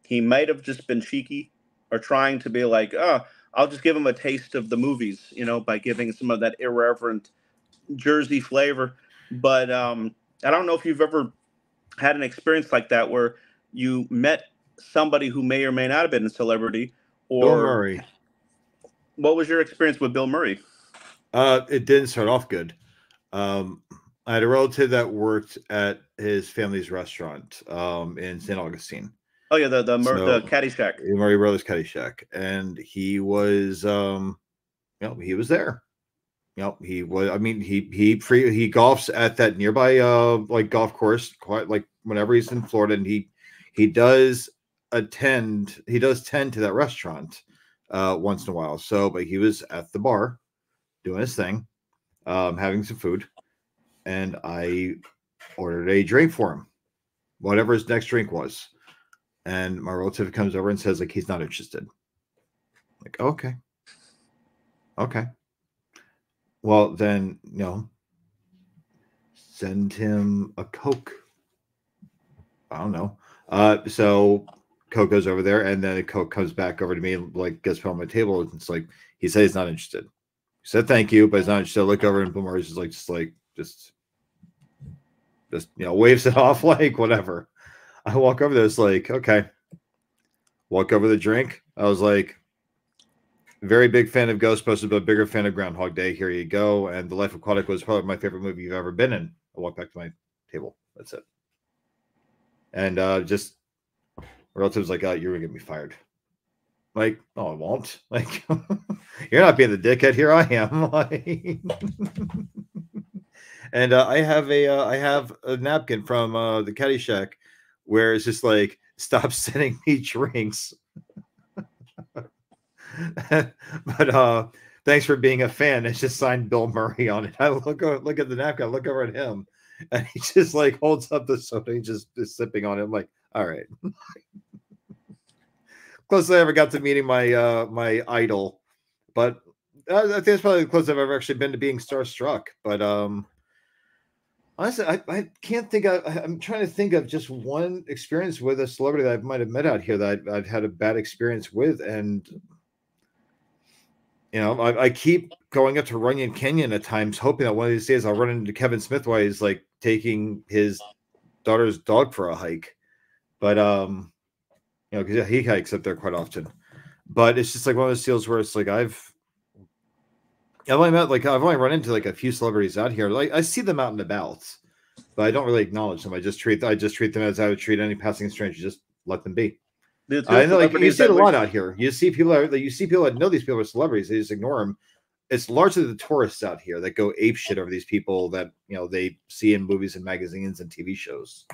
He might have just been cheeky or trying to be like, oh, I'll just give them a taste of the movies, you know, by giving some of that irreverent Jersey flavor. But um, I don't know if you've ever had an experience like that where you met somebody who may or may not have been a celebrity, or Bill Murray. What was your experience with Bill Murray? Uh, it didn't start off good. Um, I had a relative that worked at his family's restaurant um, in St. Augustine. Oh yeah, the the, Mur- So- the Caddyshack. the Murray Brothers Caddyshack, and he was, um, you know, he was there. You know, he was. I mean, he he free he golfs at that nearby uh like golf course quite like whenever he's in Florida, and he he does attend he does tend to that restaurant uh once in a while. So, but he was at the bar doing his thing, um, having some food, and I ordered a drink for him, whatever his next drink was and my relative comes over and says like he's not interested. Like okay. Okay. Well then you know send him a coke. I don't know. Uh so coke goes over there and then coke comes back over to me and like gets put on my table and it's like he said he's not interested. He said thank you but he's not interested. I look over and Murray's just like just like just just you know waves it off like whatever I walk over there. It's like, okay. Walk over the drink. I was like, very big fan of Ghostbusters, but bigger fan of Groundhog Day. Here you go. And The Life Aquatic was probably my favorite movie you've ever been in. I walk back to my table. That's it. And uh just relatives like, oh, you're gonna get me fired. Like, no, I won't. Like, you're not being the dickhead. Here I am. Like, and uh, I have a uh, I have a napkin from uh, the Caddyshack where it's just like stop sending me drinks. but uh thanks for being a fan. It's just signed Bill Murray on it. I look look at the napkin, look over at him, and he just like holds up the soda, he just is sipping on it. I'm like, all right. Closest I ever got to meeting my uh my idol, but uh, I think it's probably the closest I've ever actually been to being starstruck. But um Honestly, I, I can't think of. I- I'm trying to think of just one experience with a celebrity that I might have met out here that I've, I've had a bad experience with, and you know, I, I keep going up to Runyon Canyon at times, hoping that one of these days I'll run into Kevin Smith while he's like taking his daughter's dog for a hike. But um, you know, because he hikes up there quite often. But it's just like one of those deals where it's like I've I've only met like I've only run into like a few celebrities out here. Like I see them out and about, but I don't really acknowledge them. I just treat I just treat them as I would treat any passing stranger. Just let them be. The I know, like you see it a lot out here. You see people that you see people that know these people are celebrities. They just ignore them. It's largely the tourists out here that go ape shit over these people that you know they see in movies and magazines and TV shows.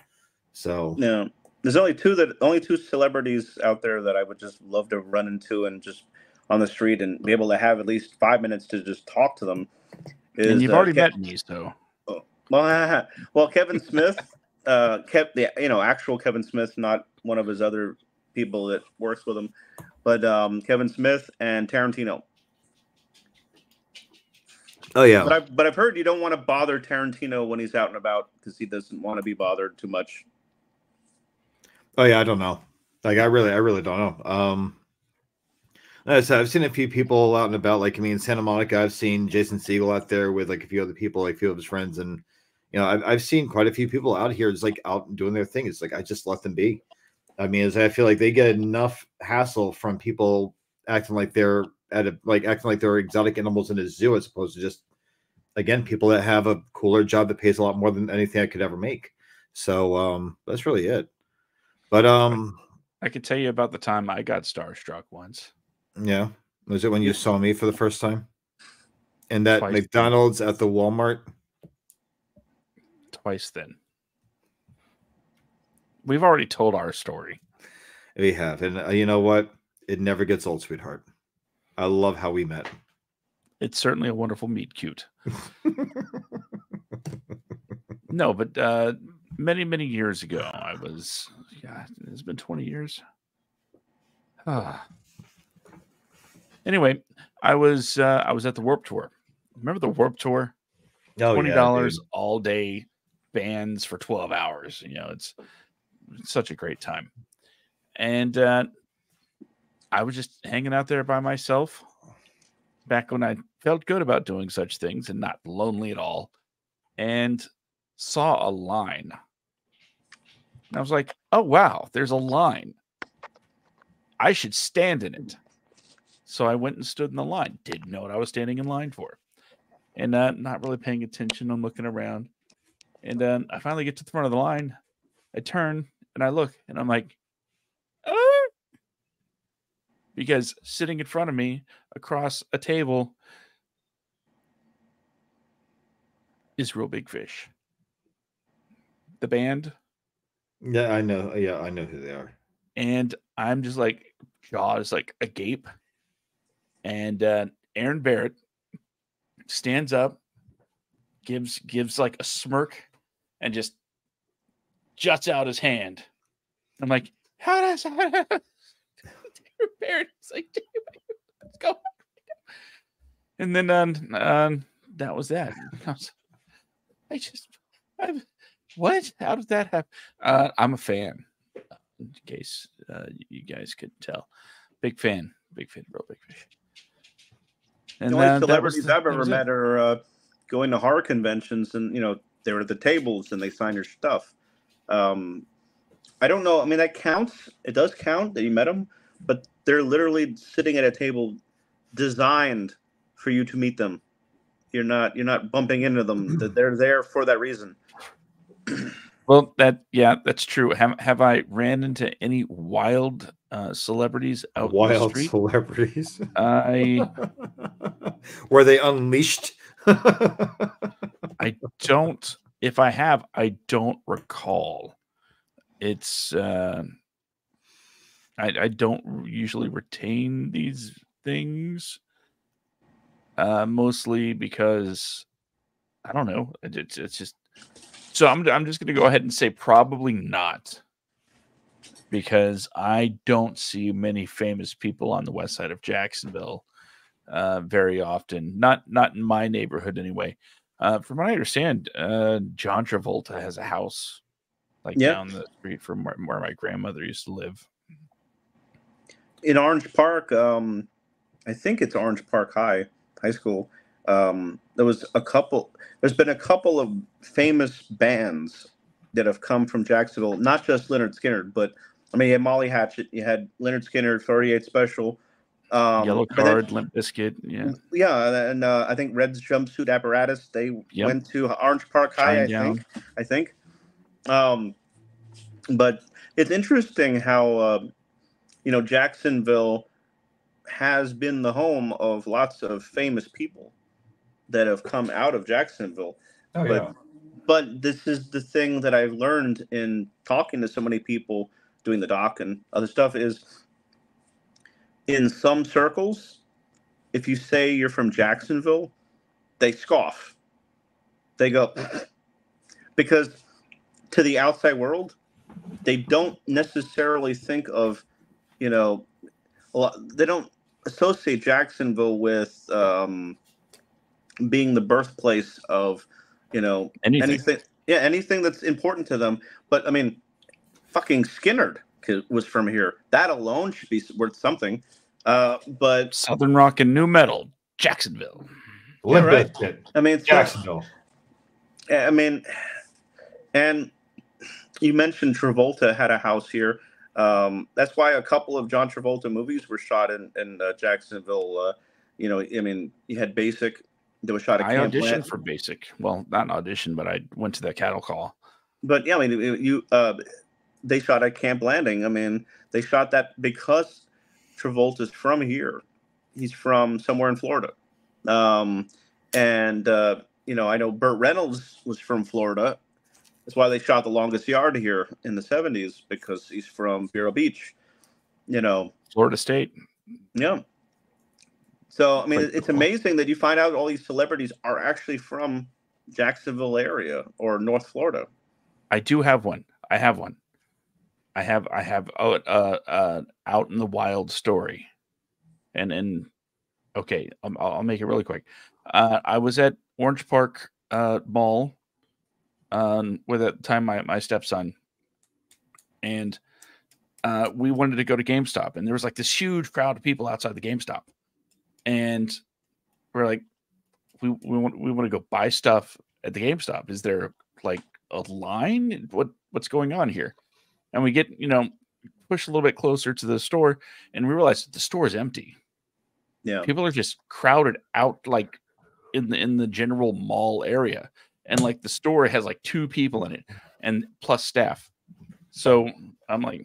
So yeah, there's only two that only two celebrities out there that I would just love to run into and just on the street and be able to have at least five minutes to just talk to them. and you've uh, already Kev- met me, so Well, well, Kevin Smith, uh, kept the you know actual Kevin Smith, not one of his other people that works with him, but um, Kevin Smith and Tarantino. oh yeah, But I but I've heard you don't want to bother Tarantino when he's out and about because he doesn't want to be bothered too much. Oh yeah, I don't know. Like I really, I really don't know. Um, like I said, I've seen a few people out and about. Like I mean, Santa Monica, I've seen Jason Segel out there with like a few other people, like a few of his friends, and you know, I've I've seen quite a few people out here, just like out and doing their thing. It's like I just let them be. I mean, as I feel like they get enough hassle from people acting like they're at a like acting like they're exotic animals in a zoo, as opposed to just again people that have a cooler job that pays a lot more than anything I could ever make. So um, that's really it. But um, I can tell you about the time I got starstruck once. Yeah, was it when you saw me for the first time? And that Twice. McDonald's at the Walmart. Twice then. We've already told our story. We have, and uh, you know what? It never gets old, sweetheart. I love how we met. It's certainly a wonderful meet cute. no, but uh many, many years ago, I was yeah, it's been 20 years. Ah. Anyway, I was uh I was at the Warp Tour. Remember the Warp Tour? Oh, Twenty yeah, dollars all day bands for 12 hours. You know, it's, it's such a great time. And uh I was just hanging out there by myself back when I felt good about doing such things and not lonely at all, and saw a line. And I was like, oh, wow, there's a line. I should stand in it. So I went and stood in the line. Didn't know what I was standing in line for. And uh, not really paying attention. I'm looking around. And then I finally get to the front of the line. I turn and I look and I'm like, ah! because sitting in front of me across a table is Reel Big Fish. The band. Yeah, I know. Yeah, I know who they are. And I'm just like, jaws like agape. And uh, Aaron Barrett stands up, gives gives like a smirk, and just juts out his hand. I'm like, how does Aaron Barrett's like, let's go. And then um, um that was that. I, was, I just, I, what? How did that happen? Uh, I'm a fan in case uh, you guys could tell. Big fan, big fan, real big fish. And the only celebrities the, I've ever met it. are uh, going to horror conventions, and you know they're at the tables and they sign your stuff. Um, I don't know. I mean, that counts. It does count that you met them, but they're literally sitting at a table designed for you to meet them. You're not. You're not bumping into them. they're there for that reason. Well, that yeah, that's true. Have have I ran into any wild uh, celebrities out wild celebrities? I were they unleashed? I don't. If I have, I don't recall. It's uh, I I don't usually retain these things. Uh, mostly because I don't know. It's it's just so I'm I'm just going to go ahead and say probably not, because I don't see many famous people on the west side of Jacksonville uh, very often. Not not in my neighborhood anyway. Uh, from what I understand, uh, John Travolta has a house like yep. down the street from where, where, my grandmother used to live. In Orange Park, um, I think it's Orange Park High High School. Um, there was a couple. There's been a couple of famous bands that have come from Jacksonville. Not just Lynyrd Skynyrd, but I mean, you had Molly Hatchet, you had Lynyrd Skynyrd, 38 Special, um, Yellowcard, then, Limp Bizkit, yeah, yeah, and uh, I think Red's Jumpsuit Apparatus. They yep. went to Orange Park High, I think. I think. Um, but it's interesting how uh, you know Jacksonville has been the home of lots of famous people that have come out of Jacksonville. Oh, but, yeah. but this is the thing that I've learned in talking to so many people doing the doc and other stuff is in some circles, if you say you're from Jacksonville, they scoff. They go because to the outside world, they don't necessarily think of, you know, a lot, they don't associate Jacksonville with um, being the birthplace of, you know, anything. anything. Yeah, anything that's important to them. But I mean, fucking Skynyrd was from here. That alone should be worth something. Uh, but Southern rock and nu metal, Jacksonville. Yeah, right. I mean, Jacksonville. So, I mean, and you mentioned Travolta had a house here. Um, that's why a couple of John Travolta movies were shot in in uh, Jacksonville. Uh, you know, I mean, you had Basic, there was shot at I auditioned for Basic. Well, not an audition, but I went to the cattle call. But yeah, I mean, you uh, they shot at Camp Blanding. I mean, they shot that because Travolta's from here. He's from somewhere in Florida, um, and uh, you know, I know Burt Reynolds was from Florida. That's why they shot The Longest Yard here in the '70s because he's from Vero Beach. You know, Florida State. Yeah. So I mean, it's amazing that you find out all these celebrities are actually from Jacksonville area or North Florida. I do have one. I have one. I have I have oh, uh, uh, out in the wild story, and and okay, I'll, I'll make it really quick. Uh, I was at Orange Park uh, Mall um, with at the time my my stepson, and uh, we wanted to go to GameStop, and there was like this huge crowd of people outside the GameStop, and we're like, we we want we want to go buy stuff at the GameStop. Is there like a line? What what's going on here? And we get you know push a little bit closer to the store, and we realize the store is empty. Yeah, people are just crowded out like in the in the general mall area, and like the store has like two people in it, and plus staff. So I'm like,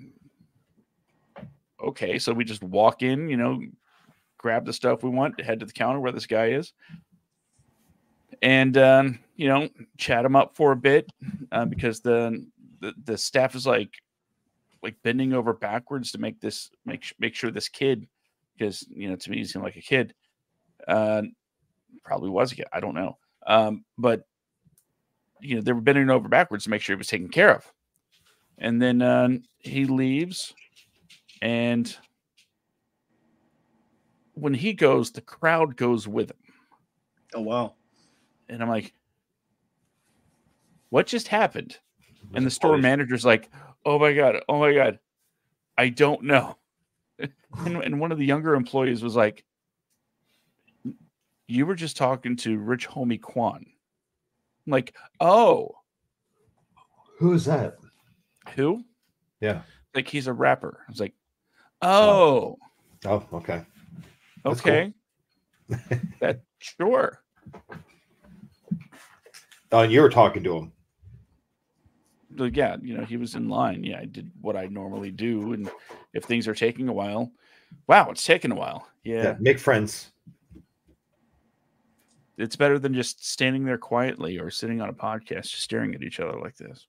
okay, so we just walk in, you know, grab the stuff we want, head to the counter where this guy is, and um, you know, chat him up for a bit uh, because the, the the staff is like like bending over backwards to make this make make sure this kid because you know to me he seemed like a kid uh probably was a kid i don't know. Um but you know they were bending over backwards to make sure he was taken care of. And then uh, he leaves and when he goes the crowd goes with him. Oh wow. And i'm like what just happened? And the store manager's like oh my god oh my god i don't know. And, and one of the younger employees was like you were just talking to rich homie quan. I'm like oh. Who is that? Who? Yeah. Like he's a rapper. I was like oh. Oh, oh okay That's okay cool. that sure oh and you were talking to him yeah, you know, he was in line. Yeah, I did what I normally do. And if things are taking a while, wow, it's taking a while. Yeah. yeah. Make friends. It's better than just standing there quietly or sitting on a podcast, just staring at each other like this.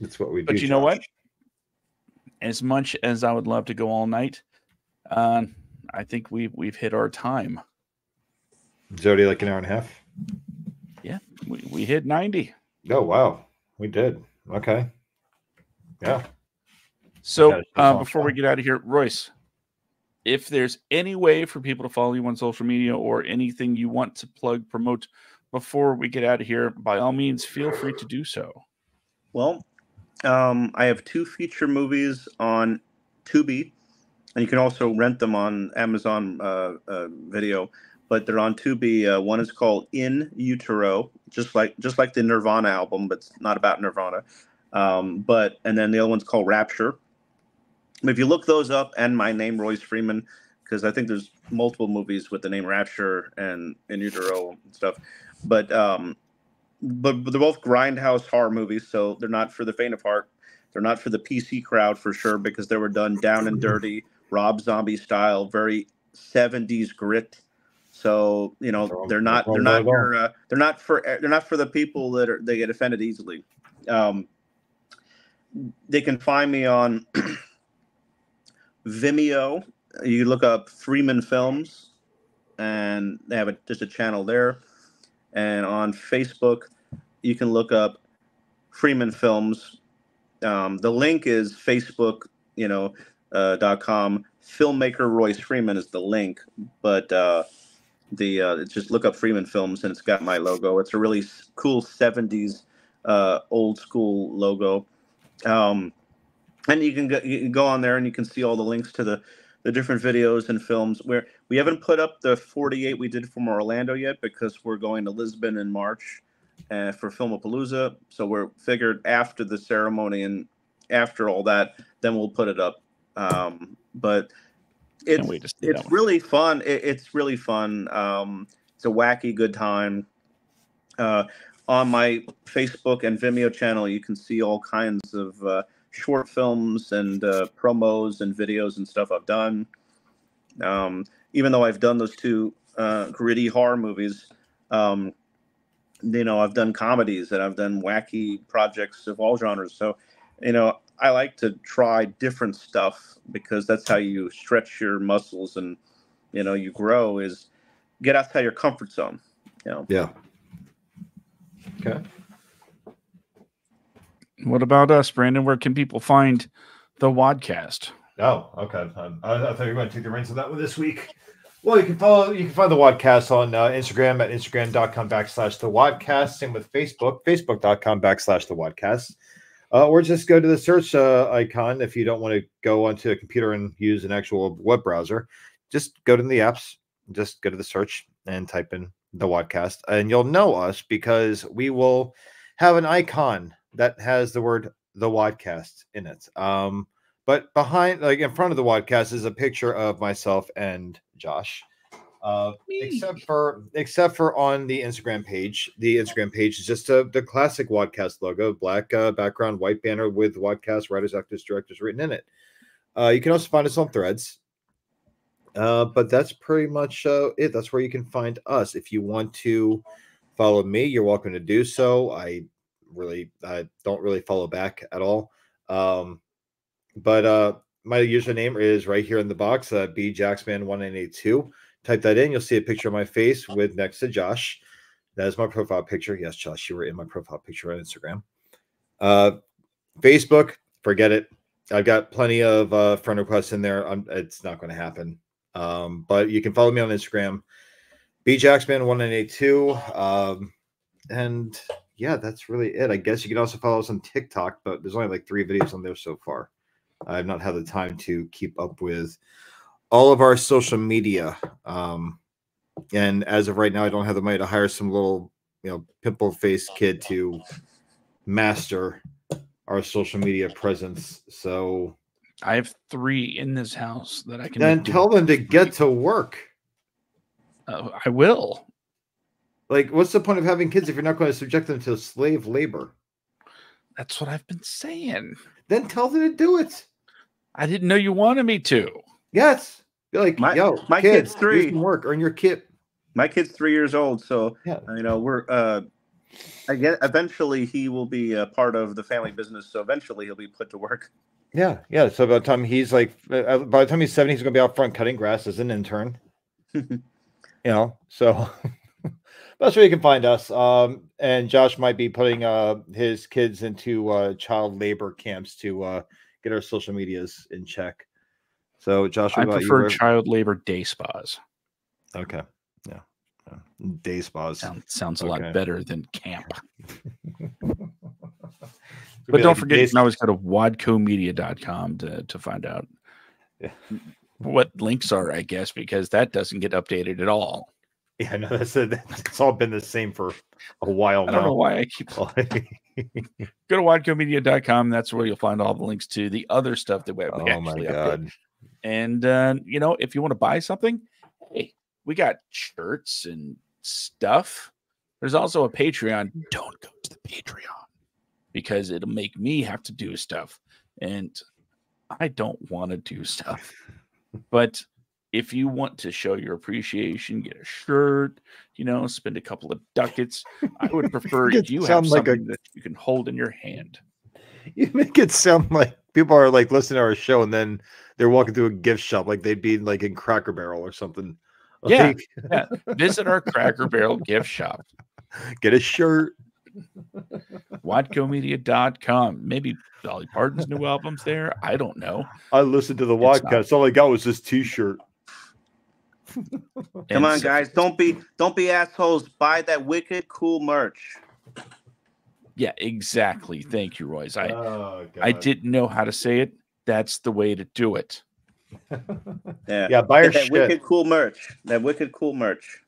That's what we but do. But you know what? As much as I would love to go all night, uh, I think we've we've hit our time. It's already like an hour and a half. Yeah, we, we hit 90. Oh, wow. We did. Okay. Yeah. So uh, before we get out of here, Royce, if there's any way for people to follow you on social media or anything you want to plug, promote before we get out of here, by all means, feel free to do so. Well, um, I have two feature movies on Tubi, and you can also rent them on Amazon uh, uh, Video but they're on Tubi. Uh, one is called In Utero, just like just like the Nirvana album, but it's not about Nirvana. Um, but and then the other one's called Rapture. If you look those up, and my name Royce Freeman, because I think there's multiple movies with the name Rapture and In Utero and stuff. But um, but, but they're both grindhouse horror movies, so they're not for the faint of heart. They're not for the PC crowd for sure, because they were done down and dirty, Rob Zombie style, very 70s grit so you know they're not they're not your, uh, they're not for they're not for the people that are they get offended easily. Um, they can find me on Vimeo. You look up Freeman Films, and they have a, just a channel there. And on Facebook, you can look up Freeman Films. Um, the link is Facebook, you know, uh, dot com. Filmmaker Royce Freeman is the link, but uh, the uh, just look up Freeman Films and it's got my logo. It's a really cool '70s uh, old school logo. Um, and you can, go, you can go on there and you can see all the links to the the different videos and films. Where we haven't put up the 48 we did from Orlando yet because we're going to Lisbon in March uh, for Filmapalooza. So we're figured after the ceremony and after all that, then we'll put it up. Um, but it's it's really fun. It, it's really fun. Um, it's a wacky good time. Uh, on my Facebook and Vimeo channel, you can see all kinds of uh, short films and uh, promos and videos and stuff I've done. Um, even though I've done those two uh, gritty horror movies, um, you know, I've done comedies and I've done wacky projects of all genres. So, you know, I like to try different stuff because that's how you stretch your muscles and you know you grow is get outside your comfort zone. You know. Yeah. Okay. What about us, Brandon? Where can people find the Wadcast? Oh, okay. I, I, thought you were going to take the reins of that one this week. Well, you can follow you can find the Wadcast on uh, Instagram at instagram.com backslash the Wadcast. Same with Facebook, facebook.com backslash the Wadcast. Uh, or just go to the search uh, icon if you don't want to go onto a computer and use an actual web browser. Just go to the apps, just go to the search and type in the Wadcast, and you'll know us because we will have an icon that has the word the Wadcast in it. Um, but behind, like in front of the Wadcast, is a picture of myself and Josh. Uh, except for except for on the Instagram page, the Instagram page is just a, the classic Wadcast logo, black uh, background, white banner with Wadcast writers, actors, directors written in it. Uh, you can also find us on Threads. Uh, but that's pretty much uh, it. That's where you can find us. If you want to follow me, you're welcome to do so. I really, I don't really follow back at all. Um, but uh, my username is right here in the box, uh, bjacksman1982. Type that in, you'll see a picture of my face with next to Josh. That is my profile picture. Yes, Josh, you were in my profile picture on Instagram. Uh, Facebook, forget it. I've got plenty of uh, friend requests in there. I'm, it's not going to happen. Um, but you can follow me on Instagram, bjacksman1982. Um, and yeah, that's really it. I guess you can also follow us on TikTok, but there's only like three videos on there so far. I've not had the time to keep up with all of our social media. Um, and as of right now, I don't have the money to hire some little, you know, pimple faced kid to master our social media presence. So I have three in this house that I can. Then tell them to get to work. Uh, I will. Like, what's the point of having kids if you're not going to subject them to slave labor? That's what I've been saying. Then tell them to do it. I didn't know you wanted me to. Yes. Be like, My- yo, my kids, kid's do three. some work, earn your kit. My kid's three years old, so Yeah. you know we're. uh I get eventually he will be a part of the family business. So eventually he'll be put to work. Yeah, yeah. So by the time he's like, uh, by the time he's seventy, he's gonna be out front cutting grass as an intern. you know, so that's where you can find us. Um, and Josh might be putting uh his kids into uh child labor camps to uh get our social medias in check. So, Josh, I you? prefer Where- child labor day spas. Okay, yeah, yeah. day spas. Sound, sounds a Okay. lot better than camp. But don't like forget, you can always go to wadcomedia.com to, to find out Yeah. what links are, I guess, because that doesn't get updated at all. Yeah, no, that's it. It's all been the same for a while I now. I don't know why I keep go to wadcomedia.com. That's where you'll find all the links to the other stuff that we, we oh my actually update. god. And uh, you know, if you want to buy something, hey, we got shirts and stuff. There's also a Patreon. Don't go to the Patreon because it'll make me have to do stuff. And I don't want to do stuff. But if you want to show your appreciation, get a shirt, you know, spend a couple of ducats. I would prefer you have sound like a- something that you can hold in your hand. You make it sound like people are like listening to our show and then they're walking through a gift shop like they'd be like in Cracker Barrel or something. Yeah. Like, Yeah. Visit our Cracker Barrel gift shop. get a shirt. WadcoMedia.com. Maybe Dolly Parton's new album's there. I don't know. I listened to the It's not. podcast. All I got was this T-shirt. Come on, guys, don't be don't be assholes. Buy that wicked cool merch. Yeah, exactly. Thank you, Royce. I oh, I didn't know how to say it. That's the way to do it. Yeah, Yeah, buy your that shit. wicked cool merch. That wicked cool merch.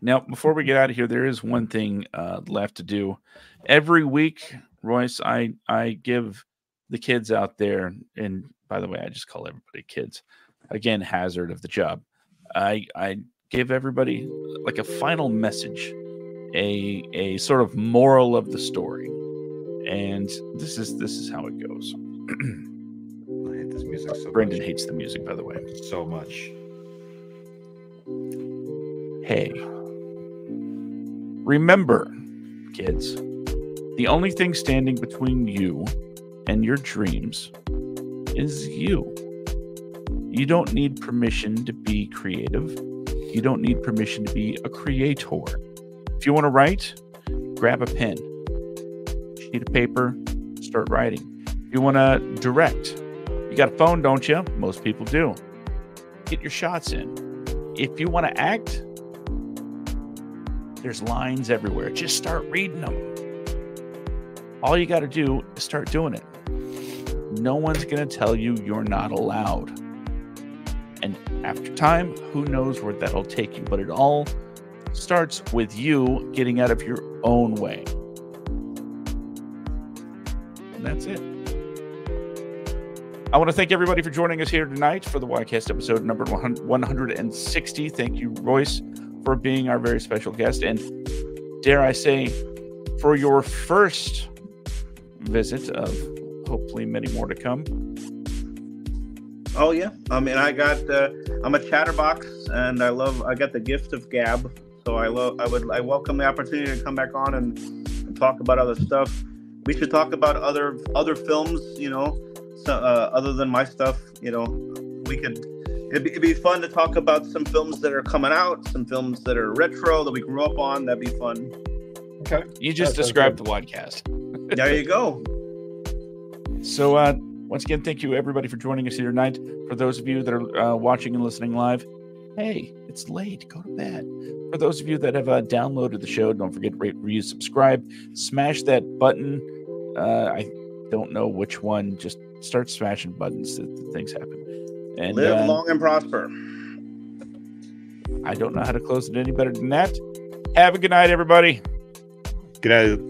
Now, before we get out of here, there is one thing uh, left to do. Every week, Royce, I I give the kids out there, and by the way, I just call everybody kids. Again, hazard of the job. I I give everybody like a final message, a a sort of moral of the story, and this is this is how it goes. I hate this music so Brandon much. hates the music, by the way. so much. Hey, remember, kids, the only thing standing between you and your dreams is you. You don't need permission to be creative. You don't need permission to be a creator. If you want to write, grab a pen, sheet of paper, start writing. If you want to direct, you got a phone, don't you? Most people do. get your shots in. If you want to act, there's lines everywhere. Just start reading them. All you got to do is start doing it. No one's going to tell you you're not allowed. After time, who knows where that'll take you. But it all starts with you getting out of your own way. And that's it. I want to thank everybody for joining us here tonight for the Wadcast episode number 160. Thank you, Royce, for being our very special guest. And dare I say, for your first visit of hopefully many more to come. Oh yeah, I mean I got uh, I'm a chatterbox and I love I got the gift of gab, so I love I would I welcome the opportunity to come back on and, and talk about other stuff. We should talk about other other films, you know, so, uh, other than my stuff. You know, we could it'd be, it'd be fun to talk about some films that are coming out, some films that are retro that we grew up on. That'd be fun. Okay, You just described the podcast. there you go. So, uh, once again, thank you everybody for joining us here tonight. For those of you that are uh, watching and listening live, hey, it's late. Go to bed. For those of you that have uh, downloaded the show, don't forget to rate, review, subscribe, smash that button. Uh, I don't know which one. Just start smashing buttons. That that things happen. And Live uh, long and prosper. I don't know how to close it any better than that. Have a good night, everybody. Good night.